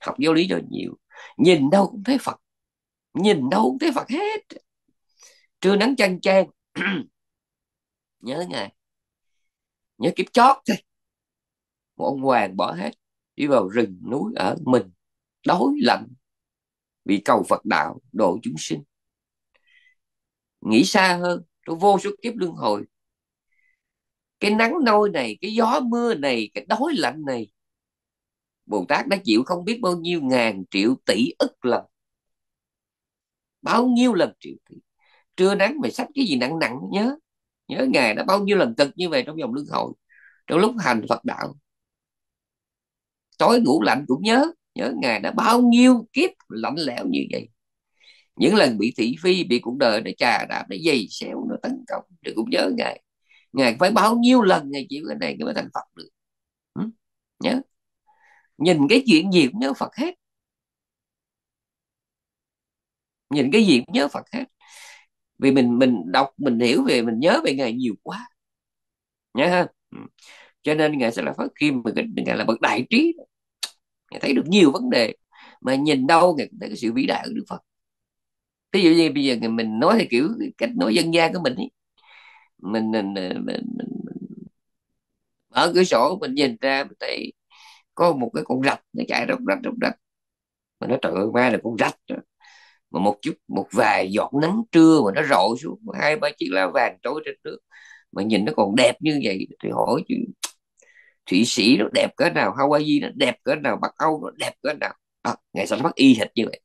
Học giáo lý cho nhiều. Nhìn đâu cũng thấy Phật. Nhìn đâu cũng thấy Phật hết. Trưa nắng chang chang. Nhớ ngài. Nhớ kiếp chót thôi. Một ông hoàng bỏ hết. Đi vào rừng núi ở mình đói lạnh vì cầu Phật đạo độ chúng sinh. Nghĩ xa hơn, tôi vô số kiếp luân hồi. Cái nắng nôi này, cái gió mưa này, cái đói lạnh này, Bồ Tát đã chịu không biết bao nhiêu ngàn triệu tỷ ức lần. Bao nhiêu lần triệu tỷ? Trưa nắng mày sách cái gì nặng nặng, nhớ. Nhớ ngài đã bao nhiêu lần cực như vậy trong vòng luân hồi, trong lúc hành Phật đạo. Tối ngủ lạnh cũng nhớ nhớ ngài đã bao nhiêu kiếp lạnh lẽo như vậy. Những lần bị thị phi, bị cuộc đời nó trà đạp, nó dày xéo, nó tấn công thì cũng nhớ ngài. Ngài phải bao nhiêu lần ngài chịu cái này mới thành phật được. Ừ? nhớ. Nhìn cái chuyện gì cũng nhớ phật hết. Nhìn cái gì cũng nhớ phật hết. Vì mình mình đọc, mình hiểu về, mình nhớ về ngài nhiều quá. Nhớ ha? Cho nên ngài sẽ là phát kim mà ngài là bậc đại trí ngài thấy được nhiều vấn đề mà nhìn đâu ngài cũng thấy cái sự vĩ đại của đức phật ví dụ như bây giờ mình nói theo kiểu cách nói dân gian của mình ấy. Mình, mình, mình, mình, mình ở cửa sổ mình nhìn ra mình thấy có một cái con rạch nó chạy róc rách róc rách mà nó trời ơi ma là con rạch đó. mà một chút một vài giọt nắng trưa mà nó rộ xuống hai ba chiếc lá vàng trôi trên nước mà nhìn nó còn đẹp như vậy thì hỏi chứ thụy sĩ nó đẹp cỡ nào hawaii nó đẹp cỡ nào bắc âu nó đẹp cỡ nào. À, ngày sau nó bắt y hệt như vậy.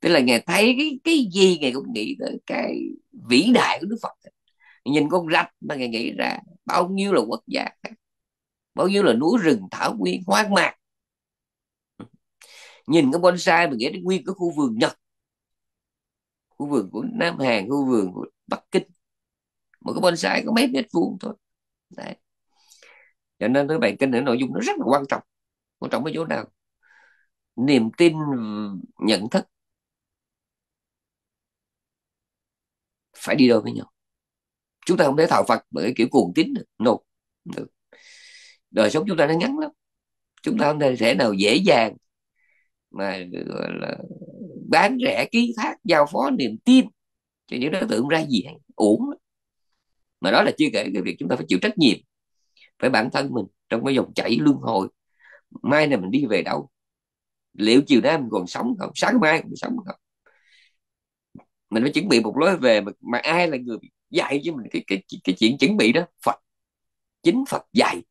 Tức là ngài thấy cái cái gì ngài cũng nghĩ tới cái vĩ đại của đức phật. Nhìn con rạch mà ngài nghĩ ra bao nhiêu là quốc gia bao nhiêu là núi rừng thảo nguyên hoang mạc. Nhìn cái bonsai mà nghĩ đến nguyên cái khu vườn nhật khu vườn của nam hàn khu vườn của bắc kinh. Một cái bonsai có mấy mét vuông thôi. Đấy cho nên cái bài kinh này nội dung nó rất là quan trọng. Quan trọng ở chỗ nào? Niềm tin nhận thức phải đi đôi với nhau. Chúng ta không thể thảo Phật bởi kiểu cuồng tín được no. được. Đời sống chúng ta nó ngắn lắm. Chúng ta không thể thể nào dễ dàng mà, gọi là, bán rẻ, ký thác, giao phó niềm tin cho những đối tượng ra gì uổng. Mà đó là chưa kể cái việc chúng ta phải chịu trách nhiệm với bản thân mình trong cái dòng chảy luân hồi. Mai này mình đi về đâu? Liệu chiều nay mình còn sống không? Sáng mai còn sống không? Mình phải chuẩn bị một lối về mà, mà ai là người dạy cho mình cái cái cái chuyện chuẩn bị đó? Phật. Chính Phật dạy.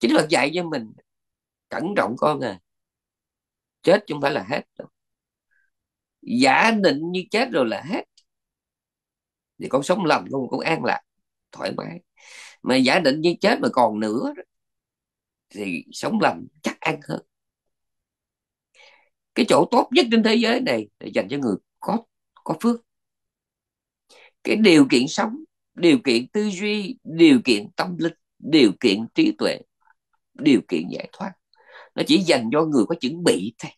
Chính Phật dạy cho mình cẩn trọng con à. Chết không phải là hết đâu. Giả định như chết rồi là hết. Thì con sống lành con con an lạc thoải mái mà giả định như chết mà còn nữa thì sống lành chắc ăn hơn. Cái chỗ tốt nhất trên thế giới này để dành cho người có có phước. Cái điều kiện sống điều kiện tư duy điều kiện tâm linh điều kiện trí tuệ điều kiện giải thoát. Nó chỉ dành cho người có chuẩn bị thôi.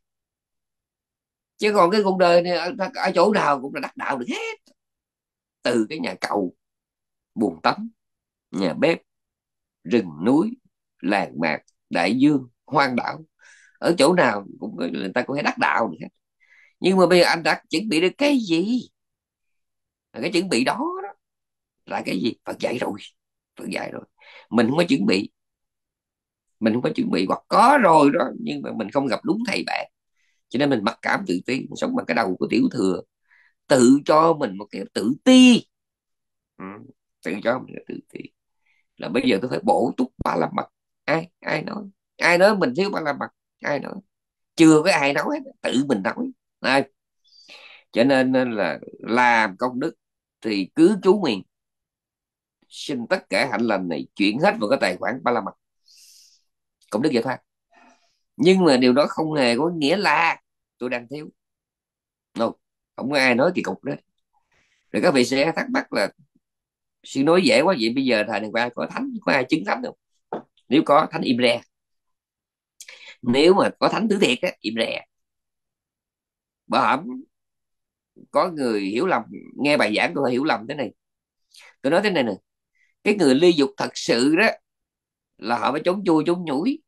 Chứ còn cái cuộc đời này ở, ở chỗ nào cũng là đắc đạo được hết. Từ cái nhà cầu buồn tắm nhà bếp rừng núi làng mạc đại dương hoang đảo. Ở chỗ nào cũng người ta có hay đắc đạo được hết. Nhưng mà bây giờ anh đã chuẩn bị được cái gì? Cái chuẩn bị đó, đó là cái gì? Phật dạy rồi Phật dạy rồi. Mình không có chuẩn bị. Mình không có chuẩn bị hoặc có rồi đó nhưng mà mình không gặp đúng thầy bạn. Cho nên mình mặc cảm tự ti mình sống bằng cái đầu của tiểu thừa. Tự cho mình một cái tự ti. Ừ, tự cho mình cái tự ti là bây giờ tôi phải bổ túc ba la mật. Ai ai nói? Ai nói mình thiếu ba la mật? Ai nói? Chưa có ai nói tự mình nói. Này cho nên là làm công đức thì cứ chú nguyện xin tất cả hạnh lành này chuyển hết vào cái tài khoản ba la mật. Công đức giải thoát. Nhưng mà điều đó không hề có nghĩa là tôi đang thiếu. No. không có ai nói kỳ cục đó. Rồi các vị sẽ thắc mắc là suy nói dễ quá vậy bây giờ thời này qua có thánh có ai chứng thánh không? Nếu có thánh im re. Nếu mà có thánh tứ thiệt á im re. Bà hẩm có người hiểu lầm nghe bài giảng tôi hiểu lầm thế này. Tôi nói thế này nè cái người ly dục thật sự đó là họ phải trốn chui trốn nhủi.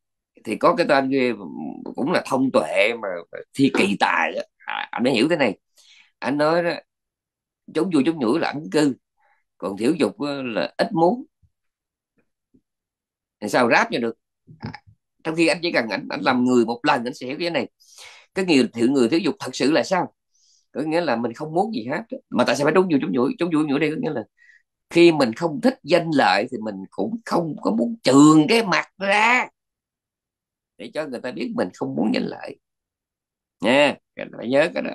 Thì có cái tên kia cũng là thông tuệ mà thi kỳ tài đó. À, anh mới hiểu thế này. Anh nói đó trốn chui trốn nhủi là ẩn cư còn thiểu dục ờ, là ít muốn. Thì sao ráp cho được? Trong khi anh chỉ cần anh anh làm người một lần, anh sẽ hiểu cái này. Cái người thiểu, người thiếu dục thật sự là sao? Có nghĩa là mình không muốn gì hết. Mà tại sao phải trúng vui trúng nhủi trúng vui nhủi đây? Có nghĩa là khi mình không thích danh lợi thì mình cũng không có muốn trường cái mặt ra để cho người ta biết mình không muốn danh lợi. Nha phải nhớ cái đó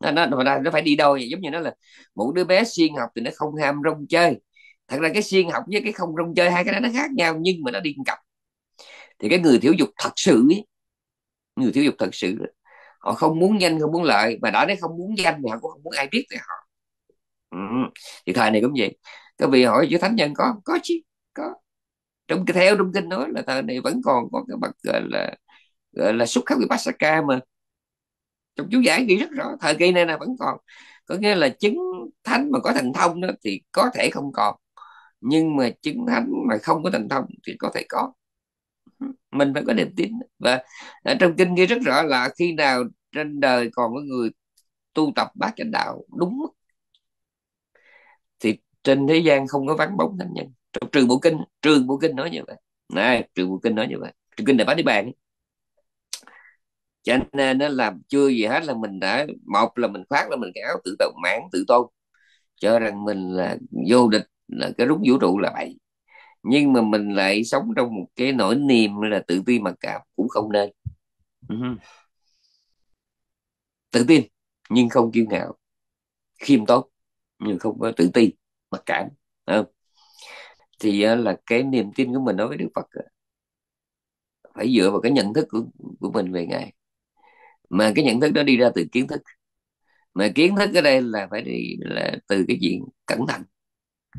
nó, nó, nó, nó phải đi đôi giống như nó là một đứa bé siêng học thì nó không ham rong chơi. Thật ra cái siêng học với cái không rong chơi hai cái đó nó khác nhau nhưng mà nó đi cặp. Thì cái người thiếu dục thật sự ấy, người thiếu dục thật sự họ không muốn danh không muốn lợi mà đã nói không muốn danh thì họ cũng không muốn ai biết về họ. Ừ. thì thời này cũng vậy. Các vị hỏi chữ thánh nhân có có chứ có. Trong cái theo trong kinh nói là thời này vẫn còn có cái bậc gọi là gọi là xuất khắc Vipasaka mà trong chú giải ghi rất rõ, thời kỳ này là vẫn còn. Có nghĩa là chứng thánh mà có thành thông đó thì có thể không còn. Nhưng mà chứng thánh mà không có thành thông thì có thể có. Mình phải có niềm tin. Và ở trong kinh ghi rất rõ là khi nào trên đời còn có người tu tập bát chánh đạo đúng thì trên thế gian không có vắng bóng thánh nhân. Trừ bộ kinh trừ bộ kinh nói như vậy. Này trừ bộ kinh nói như vậy. Trừ kinh đại bát đi bàn cho nên nó làm chưa gì hết là mình đã một là mình khoác là mình cái áo tự tôn mãn tự tôn. Cho rằng mình là vô địch là cái rút vũ trụ là vậy nhưng mà mình lại sống trong một cái nỗi niềm là tự ti mặc cảm cũng không nên. Uh-huh. tự tin nhưng không kiêu ngạo. Khiêm tốn nhưng không có tự ti mặc cảm. Không? thì là cái niềm tin của mình đối với Đức Phật phải dựa vào cái nhận thức của, của mình về ngài mà cái nhận thức đó đi ra từ kiến thức. Mà kiến thức ở đây là phải đi là từ cái chuyện cẩn thận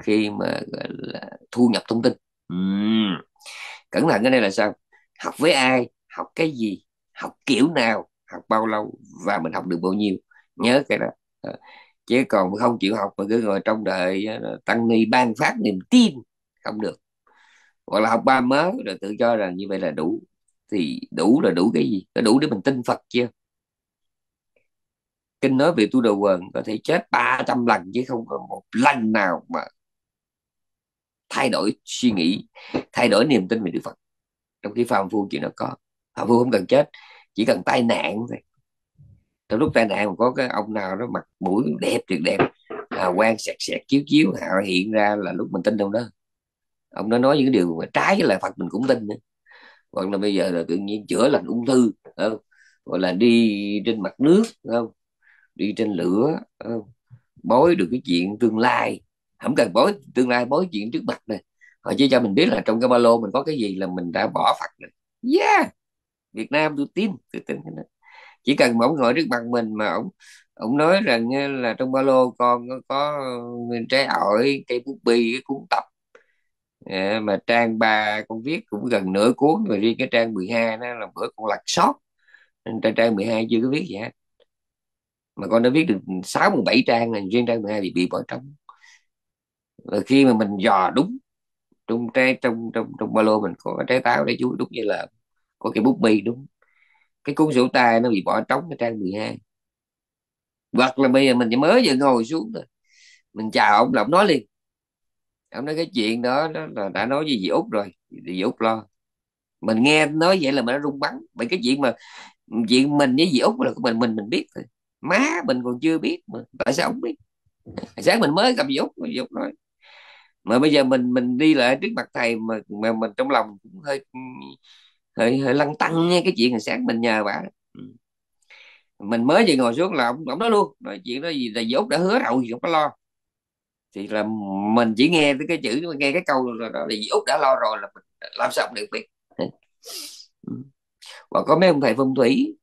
khi mà, gọi là, thu nhập thông tin. Uhm. cẩn thận ở đây là sao? Học với ai, học cái gì, học kiểu nào, học bao lâu và mình học được bao nhiêu. Nhớ cái đó. Ờ. Chứ còn không chịu học mà cứ ngồi trong đời ờ, tăng ni, ban phát niềm tin, không được. Hoặc là học ba mớ rồi tự cho rằng như vậy là đủ. Thì đủ là đủ cái gì? Có đủ để mình tin Phật chưa? Kinh nói về tu đầu quần có thể chết 300 lần chứ không có một lần nào mà thay đổi suy nghĩ, thay đổi niềm tin về Đức Phật. Trong khi phàm phu chuyện nó có. Phàm phu không cần chết, chỉ cần tai nạn thôi. Trong lúc tai nạn mà có cái ông nào đó mặt mũi đẹp, tuyệt đẹp hào quang sẹt sẹt chiếu chiếu hào hiện ra là lúc mình tin đâu đó. Ông đó nói những cái điều mà trái với lời Phật mình cũng tin nữa. Hoặc là bây giờ là tự nhiên chữa lành ung thư không? hoặc là đi trên mặt nước không? Đi trên lửa ờ, bói được cái chuyện tương lai. Không cần bói tương lai bói chuyện trước mặt này. Họ chỉ cho mình biết là trong cái ba lô mình có cái gì là mình đã bỏ Phật rồi. Yeah! Việt Nam tôi tin tôi tin cái đó. Chỉ cần mà ông ngồi trước mặt mình mà ông ông nói rằng ờ, là trong ba lô con có ờ, trái ổi cây bút bi cái cuốn tập. À, mà trang ba con viết cũng gần nửa cuốn rồi riêng cái trang 12 nó là bữa con lật sót trang trang 12 chưa có viết gì hết mà con đã viết được 6 17 trang này riêng trang 12 bị bị bỏ trống. Và khi mà mình dò đúng trong trái trong trong trong ba lô mình có trái táo để chú đúng như là có cái bút bi đúng. Cái cuốn sổ tay nó bị bỏ trống cái trang 12 hoặc là bây giờ mình chỉ mới vừa ngồi xuống rồi mình chào ông là ông nói liền. Ông nói cái chuyện đó, đó là đã nói với dì út rồi. Dì út lo. Mình nghe nói vậy là mình nó rung bắn. Bởi cái chuyện mà chuyện mình với dì út là của mình mình mình biết thôi má mình còn chưa biết mà tại sao ông biết? Sáng mình mới gặp dục dục nói mà bây giờ mình mình đi lại trước mặt thầy mà mà mình trong lòng cũng hơi hơi hơi lăn tăng nghe cái chuyện hồi sáng mình nhờ bà ừ. mình mới vừa ngồi xuống là ông, ông nói luôn nói chuyện đó gì là dốt đã hứa rồi không có lo. Thì là mình chỉ nghe cái chữ nghe cái câu đó là dốt đã lo rồi là mình làm sao được biết. Ừ. Và có mấy ông thầy phong thủy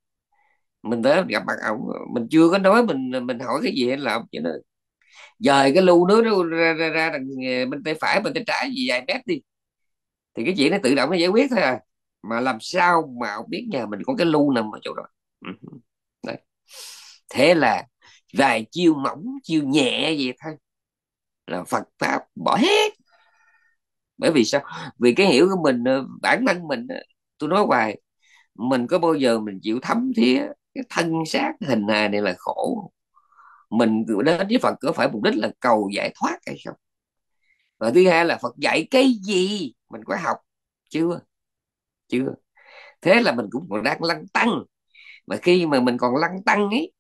mình tới gặp mặt ông mình chưa có nói mình mình hỏi cái gì là ông chỉ nói dời cái lu nước nó ra, ra, ra đằng ờ, bên tay phải bên tay trái gì vài mét đi. Thì cái chuyện nó tự động nó giải quyết thôi à. Mà làm sao mà ông biết nhà mình có cái lu nằm ở chỗ đó. Ừ Đấy. thế là vài chiêu mỏng chiêu nhẹ vậy thôi là Phật pháp bỏ hết. Bởi vì sao? Vì cái hiểu của mình ờ, bản thân mình tôi nói hoài mình có bao giờ mình chịu thấm thía cái thân xác hình hài này là khổ. Mình đến với Phật có phải mục đích là cầu giải thoát hay không? Và thứ hai là Phật dạy cái gì mình có học? Chưa chưa. Thế là mình cũng còn đang lăng tăng. Mà khi mà mình còn lăng tăng ấy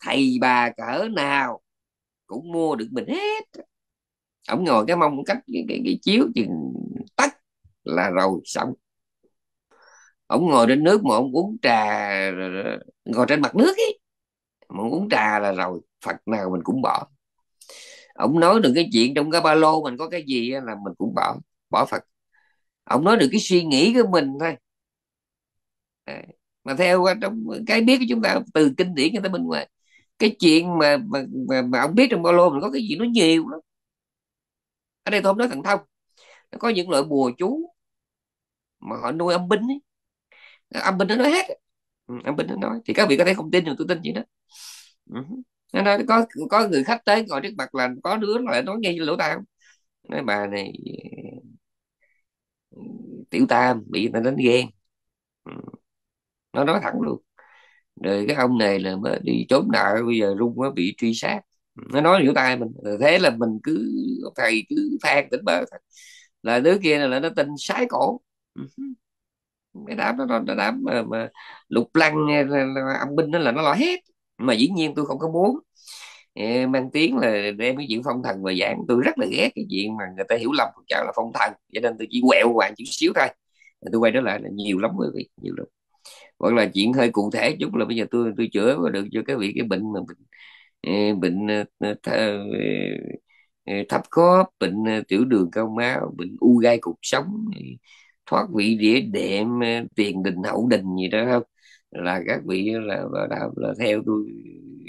thầy bà cỡ nào cũng mua được mình hết. Ổng ngồi cái mông cách cái, cái, cái chiếu chừng tắt là rồi xong ông ngồi trên nước mà ông uống trà ngồi trên mặt nước ấy mà uống trà là rồi phật nào mình cũng bỏ. Ông nói được cái chuyện trong cái ba lô mình có cái gì là mình cũng bỏ bỏ phật. Ông nói được cái suy nghĩ của mình thôi. Mà theo trong cái biết của chúng ta từ kinh điển người ta bên ngoài cái chuyện mà mà, mà, mà ông biết trong ba lô mình có cái gì nó nhiều lắm. Ở đây tôi không nói thằng thông. Nó có những loại bùa chú mà họ nuôi âm binh ấy âm binh nó nói hết. Ừ, âm binh nó nói. Thì các vị có thể không tin nhưng tôi tin gì đó. Ừ. nó nói có có người khách tới ngồi trước mặt là có đứa lại nói ngay lỗ tai. Nói bà này ừ, tiểu tam bị người ta đánh ghen. Ừ. nó nói thẳng luôn. Rồi cái ông này là mới đi trốn nợ bây giờ rung quá bị truy sát. Ừ, nó nói lỗ tai mình. Thế là mình cứ thầy cứ than tỉnh bơ là đứa kia là nó tin sái cổ. Ừ cái đám đó nó đám mà, mà lục lăng ờ, âm binh đó là nó lo hết. Mà dĩ nhiên tôi không có muốn. Mang tiếng là đem cái chuyện phong thần và giảng. Tôi rất là ghét cái chuyện mà người ta hiểu lầm cháu là phong thần. Cho nên tôi chỉ quẹo hoàng chút xíu thôi. Tôi quay trở lại là nhiều lắm quý vị nhiều lắm. Hoặc là chuyện hơi cụ thể chút là bây giờ tôi tôi chữa được cho cái vị cái bệnh mà bệnh bệnh ờ, ờ, thấp khớp bệnh tiểu đường cao máu bệnh u gai cục sống thoát vị địa đệm tiền đình hậu đình gì đó không? Là các vị là, là, là, là theo tôi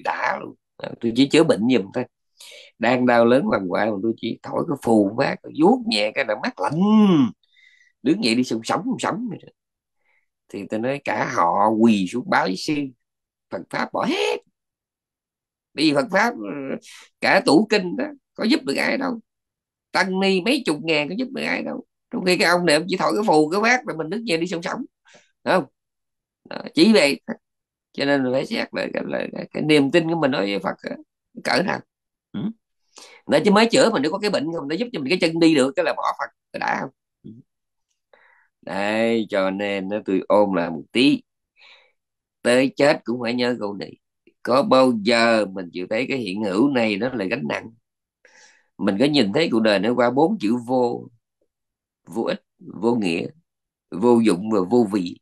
đã luôn. À, tôi chỉ chữa bệnh giùm thôi. Đang đau lớn hoàng hoại mà tôi chỉ thổi cái phù mát vuốt nhẹ cái là mát lạnh. Đứng dậy đi sống sống sống thì tôi nói cả họ quỳ xuống báo với sư. Phật pháp bỏ hết. Vì Phật pháp ờ, cả tủ kinh đó có giúp được ai đâu. Tăng ni mấy chục ngàn có giúp được ai đâu trong khi cái ông này chỉ thổi cái phù cái bát rồi mình đứng về đi sống sống không? Đó, chỉ vậy cho nên phải xét lại cái, cái, cái, cái niềm tin của mình đối với Phật ờ, cỡ nào. Ừ. Chứ mới chữa mình nếu có cái bệnh không nó giúp cho mình cái chân đi được cái là bỏ Phật đã không? Ừ. đây cho nên nó tôi ôm lại một tí. Tới chết cũng phải nhớ câu này. Có bao giờ mình chịu thấy cái hiện hữu này nó là gánh nặng? Mình có nhìn thấy cuộc đời nó qua bốn chữ vô vô ích vô nghĩa vô dụng và vô vị.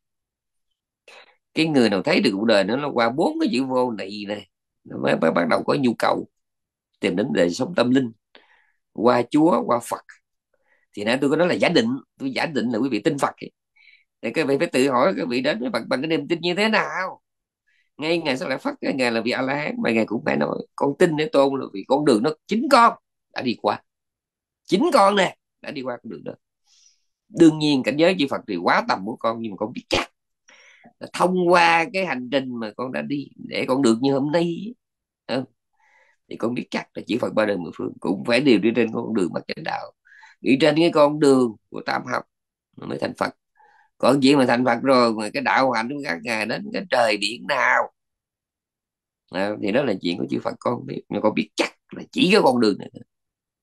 Cái người nào thấy được cuộc đời nó nó qua bốn cái chữ vô này này nó mới, mới bắt đầu có nhu cầu tìm đến đời sống tâm linh. Qua chúa qua phật. Thì nãy tôi có nói là giả định tôi giả định là quý vị tin phật ấy. thì các vị phải tự hỏi các vị đến với phật bằng cái niềm tin như thế nào? Ngay ngày sau lại phát cái ngày là vì a la hán mà ngài cũng phải nói con tin để tôn là vì con đường nó chính con đã đi qua. Chính con nè đã đi qua con đường đó đương nhiên cảnh giới chư Phật thì quá tầm của con nhưng mà con biết chắc. Thông qua cái hành trình mà con đã đi để con được như hôm nay à, thì con biết chắc là chỉ Phật ba đời mười phương cũng phải đều đi trên con đường mặt chánh đạo. Đi trên cái con đường của tam học mới thành Phật. Còn chuyện mà thành Phật rồi mà cái đạo hạnh của các ngài đến cái trời biển nào. À, thì đó là chuyện của chư Phật con biết. Nhưng con biết chắc là chỉ có con đường này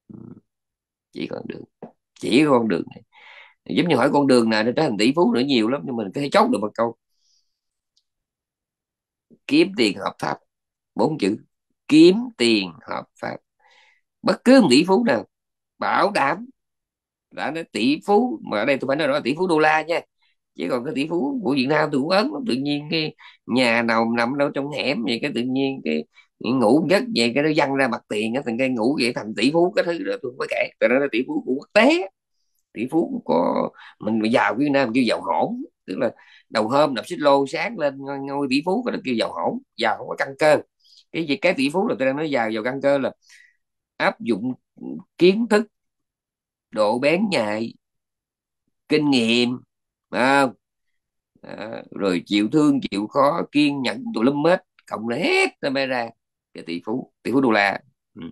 ừ. chỉ con đường. Chỉ con đường này giống như hỏi con đường nào để trở thành tỷ phú nữa nhiều lắm, nhưng mình có thể chốt được một câu. Kiếm tiền hợp pháp, bốn chữ. Kiếm tiền hợp pháp. Bất cứ một tỷ phú nào, bảo đảm đã nói tỷ phú. Mà ở đây tôi phải nói là tỷ phú đô la nha. Chứ còn cái tỷ phú của Việt Nam tôi cũng ớn tự nhiên cái nhà nào nằm đâu trong hẻm vậy cái tự nhiên cái ngủ giấc vậy cái nó văng ra mặt tiền thành cái ngủ vậy thành tỷ phú, cái thứ đó tôi không có kể. Tôi nói là tỷ phú của quốc tế tỷ phú có mình giàu Việt Nam kêu giàu hổn tức là đầu hôm nạp xích lô sáng lên ngôi tỷ phú cái đó kêu giàu hổn giàu không có căn cơ. Cái gì cái tỷ phú là tôi đang nói giàu giàu căn cơ là áp dụng kiến thức độ bén nhạy kinh nghiệm à, à, rồi chịu thương chịu khó kiên nhẫn tụi lâm hết cộng lại hết ra cái tỷ phú tỷ phú đô la. Ừ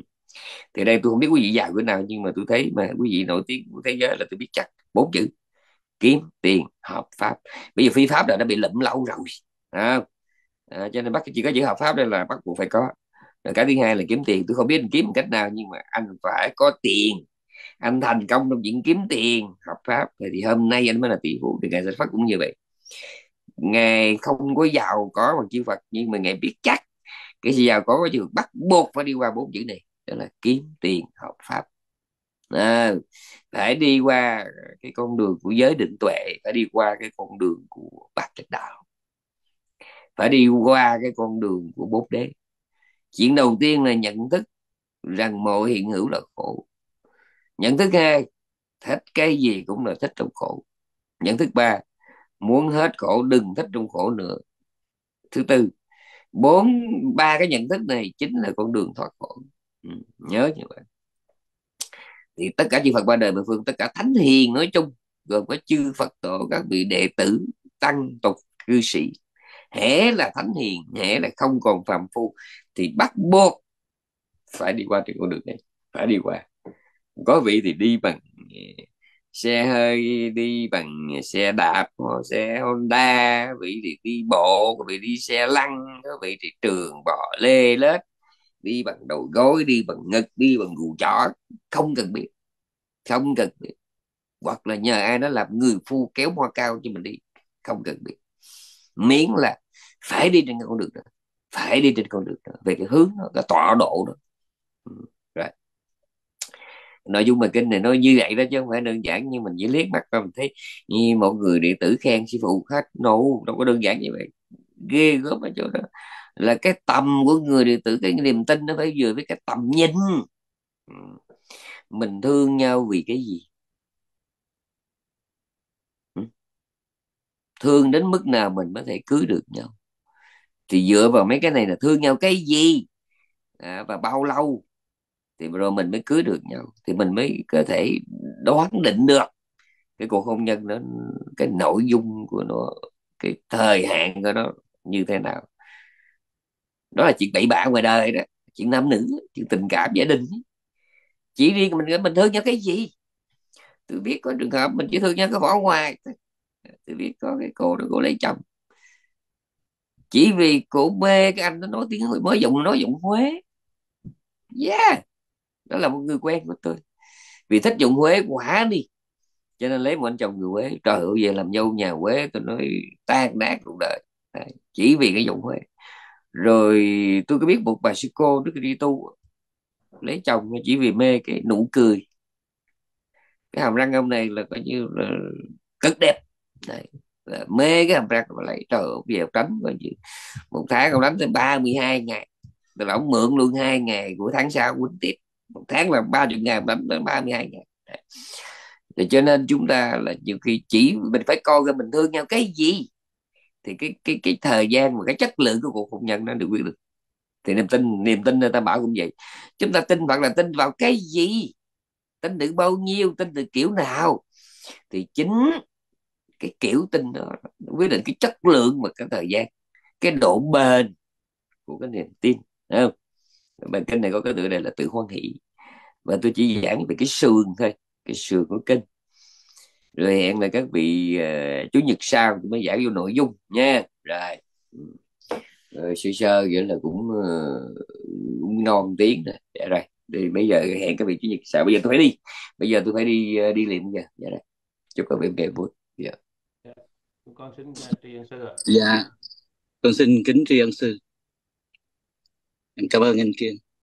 thì đây tôi không biết quý vị giàu cái nào nhưng mà tôi thấy mà quý vị nổi tiếng của thế giới là tôi biết chắc bốn chữ. Kiếm tiền hợp pháp. Bây giờ phi pháp là đã bị lụm lâu rồi. À, à, cho nên bắt chỉ có chữ hợp pháp đây là bắt buộc phải có. Rồi cái thứ hai là kiếm tiền. Tôi không biết anh kiếm cách nào nhưng mà anh phải có tiền. Anh thành công trong chuyện kiếm tiền hợp pháp. Thì hôm nay anh mới là tỷ phú thì ngài giải phát cũng như vậy. Ngài không có giàu có bằng chư Phật nhưng mà ngài biết chắc cái gì giàu có có Phật bắt buộc phải đi qua bốn chữ này đó là kiếm tiền hợp pháp. À, phải đi qua cái con đường của giới định tuệ phải đi qua cái con đường của bát chánh đạo phải đi qua cái con đường của bốt đế. Chuyện đầu tiên là nhận thức rằng mọi hiện hữu là khổ. Nhận thức hai thích cái gì cũng là thích trong khổ. Nhận thức ba muốn hết khổ đừng thích trong khổ nữa. Thứ tư bốn ba cái nhận thức này chính là con đường thoát khổ ừ, nhớ như vậy. Thì tất cả chư Phật ba đời mười phương tất cả thánh hiền nói chung gồm có chư Phật tổ các vị đệ tử tăng tục cư sĩ hễ là thánh hiền hễ là không còn phàm phu thì bắt buộc phải đi qua trên con đường này phải đi qua. Có vị thì đi bằng ờ, xe hơi đi bằng xe đạp ờ, xe Honda vị thì đi bộ có vị đi xe lăn có vị thì trường bò lê lết đi bằng đầu gối đi bằng ngực đi bằng gù chó. Không cần biết. Không cần biết. Hoặc là nhờ ai đó làm người phu kéo hoa cao cho mình đi. Không cần biết. Miễn là phải đi trên con đường đó. Phải đi trên con đường đó. Về cái hướng đó, cái tọa độ đó. Ừ, rồi. Nội dung bài kinh này nó như vậy đó chứ không phải đơn giản như mình chỉ liếc mặt ra mình thấy như một người đệ tử khen sư phụ khách nổ đâu có đơn giản như vậy. Ghê gớm ở chỗ đó là cái tầm của người đệ tử cái niềm tin nó phải vừa với cái tầm nhìn. Ừ. Mình thương nhau vì cái gì? Ừ. Thương đến mức nào mình mới thể cưới được nhau? Thì dựa vào mấy cái này là thương nhau cái gì? À, và bao lâu? Thì rồi mình mới cưới được nhau. Thì mình mới có thể đoán định được cái cuộc hôn nhân đó cái nội dung của nó cái thời hạn của nó như thế nào đó là chuyện bậy bạ ngoài đời đó, chuyện nam nữ, chuyện tình cảm gia đình. Chỉ riêng mình mình thương nhau cái gì? Tôi biết có trường hợp mình chỉ thương nhau cái vỏ ngoài tôi biết có cái cô đó, cô lấy chồng. Chỉ vì cổ mê cái anh nó nói tiếng mới dùng nói giọng huế. Yeah! Đó là một người quen của tôi. Vì thích dùng huế quả đi, cho nên lấy một anh chồng người huế. Trời ơi, về làm dâu nhà huế, tôi nói tan nát cuộc đời. Chỉ vì cái dụng huế rồi tôi có biết một bà sư cô đức đi tu lấy chồng chỉ vì mê cái nụ cười. Cái hàm răng ông này là coi như là cực đẹp. Đấy. Là mê cái hàm răng mà lại trời ơi giờ tránh coi như một tháng ông đánh tới 32 ngày. Tức là ông mượn luôn hai ngày của tháng sau quýnh tiếp. Một tháng là ba chục ngày đánh đến 32 ngày. Thì cho nên chúng ta là nhiều khi chỉ mình phải coi ra mình thương nhau cái gì? Thì cái cái cái thời gian và cái chất lượng của cuộc hôn nhân nó được quyết định. Thì niềm tin niềm tin người ta bảo cũng vậy. Chúng ta tin hoặc là tin vào cái gì? Tin được bao nhiêu? Tin được kiểu nào? Thì chính cái kiểu tin đó quyết định cái chất lượng và cái thời gian, cái độ bền của cái niềm tin Đấy không? Bài kinh này có cái tựa đề là tự hoan hỷ. Và tôi chỉ giảng về cái sườn thôi, cái sườn của kinh rồi hẹn là các vị uh, chủ nhật sau tôi mới giải vô nội dung nha. Rồi. Rồi sơ sơ vậy là cũng uh, non tiếng rồi dạ rồi. Thì bây giờ hẹn các vị chủ nhật sau. Bây giờ tôi phải đi. Bây giờ tôi phải đi uh, đi liền giờ dạ rồi. Chúc các vị ngày vui. Dạ. Yeah. con xin tri ân sư ạ. Dạ. Con xin kính tri ân sư. Cảm ơn anh kiên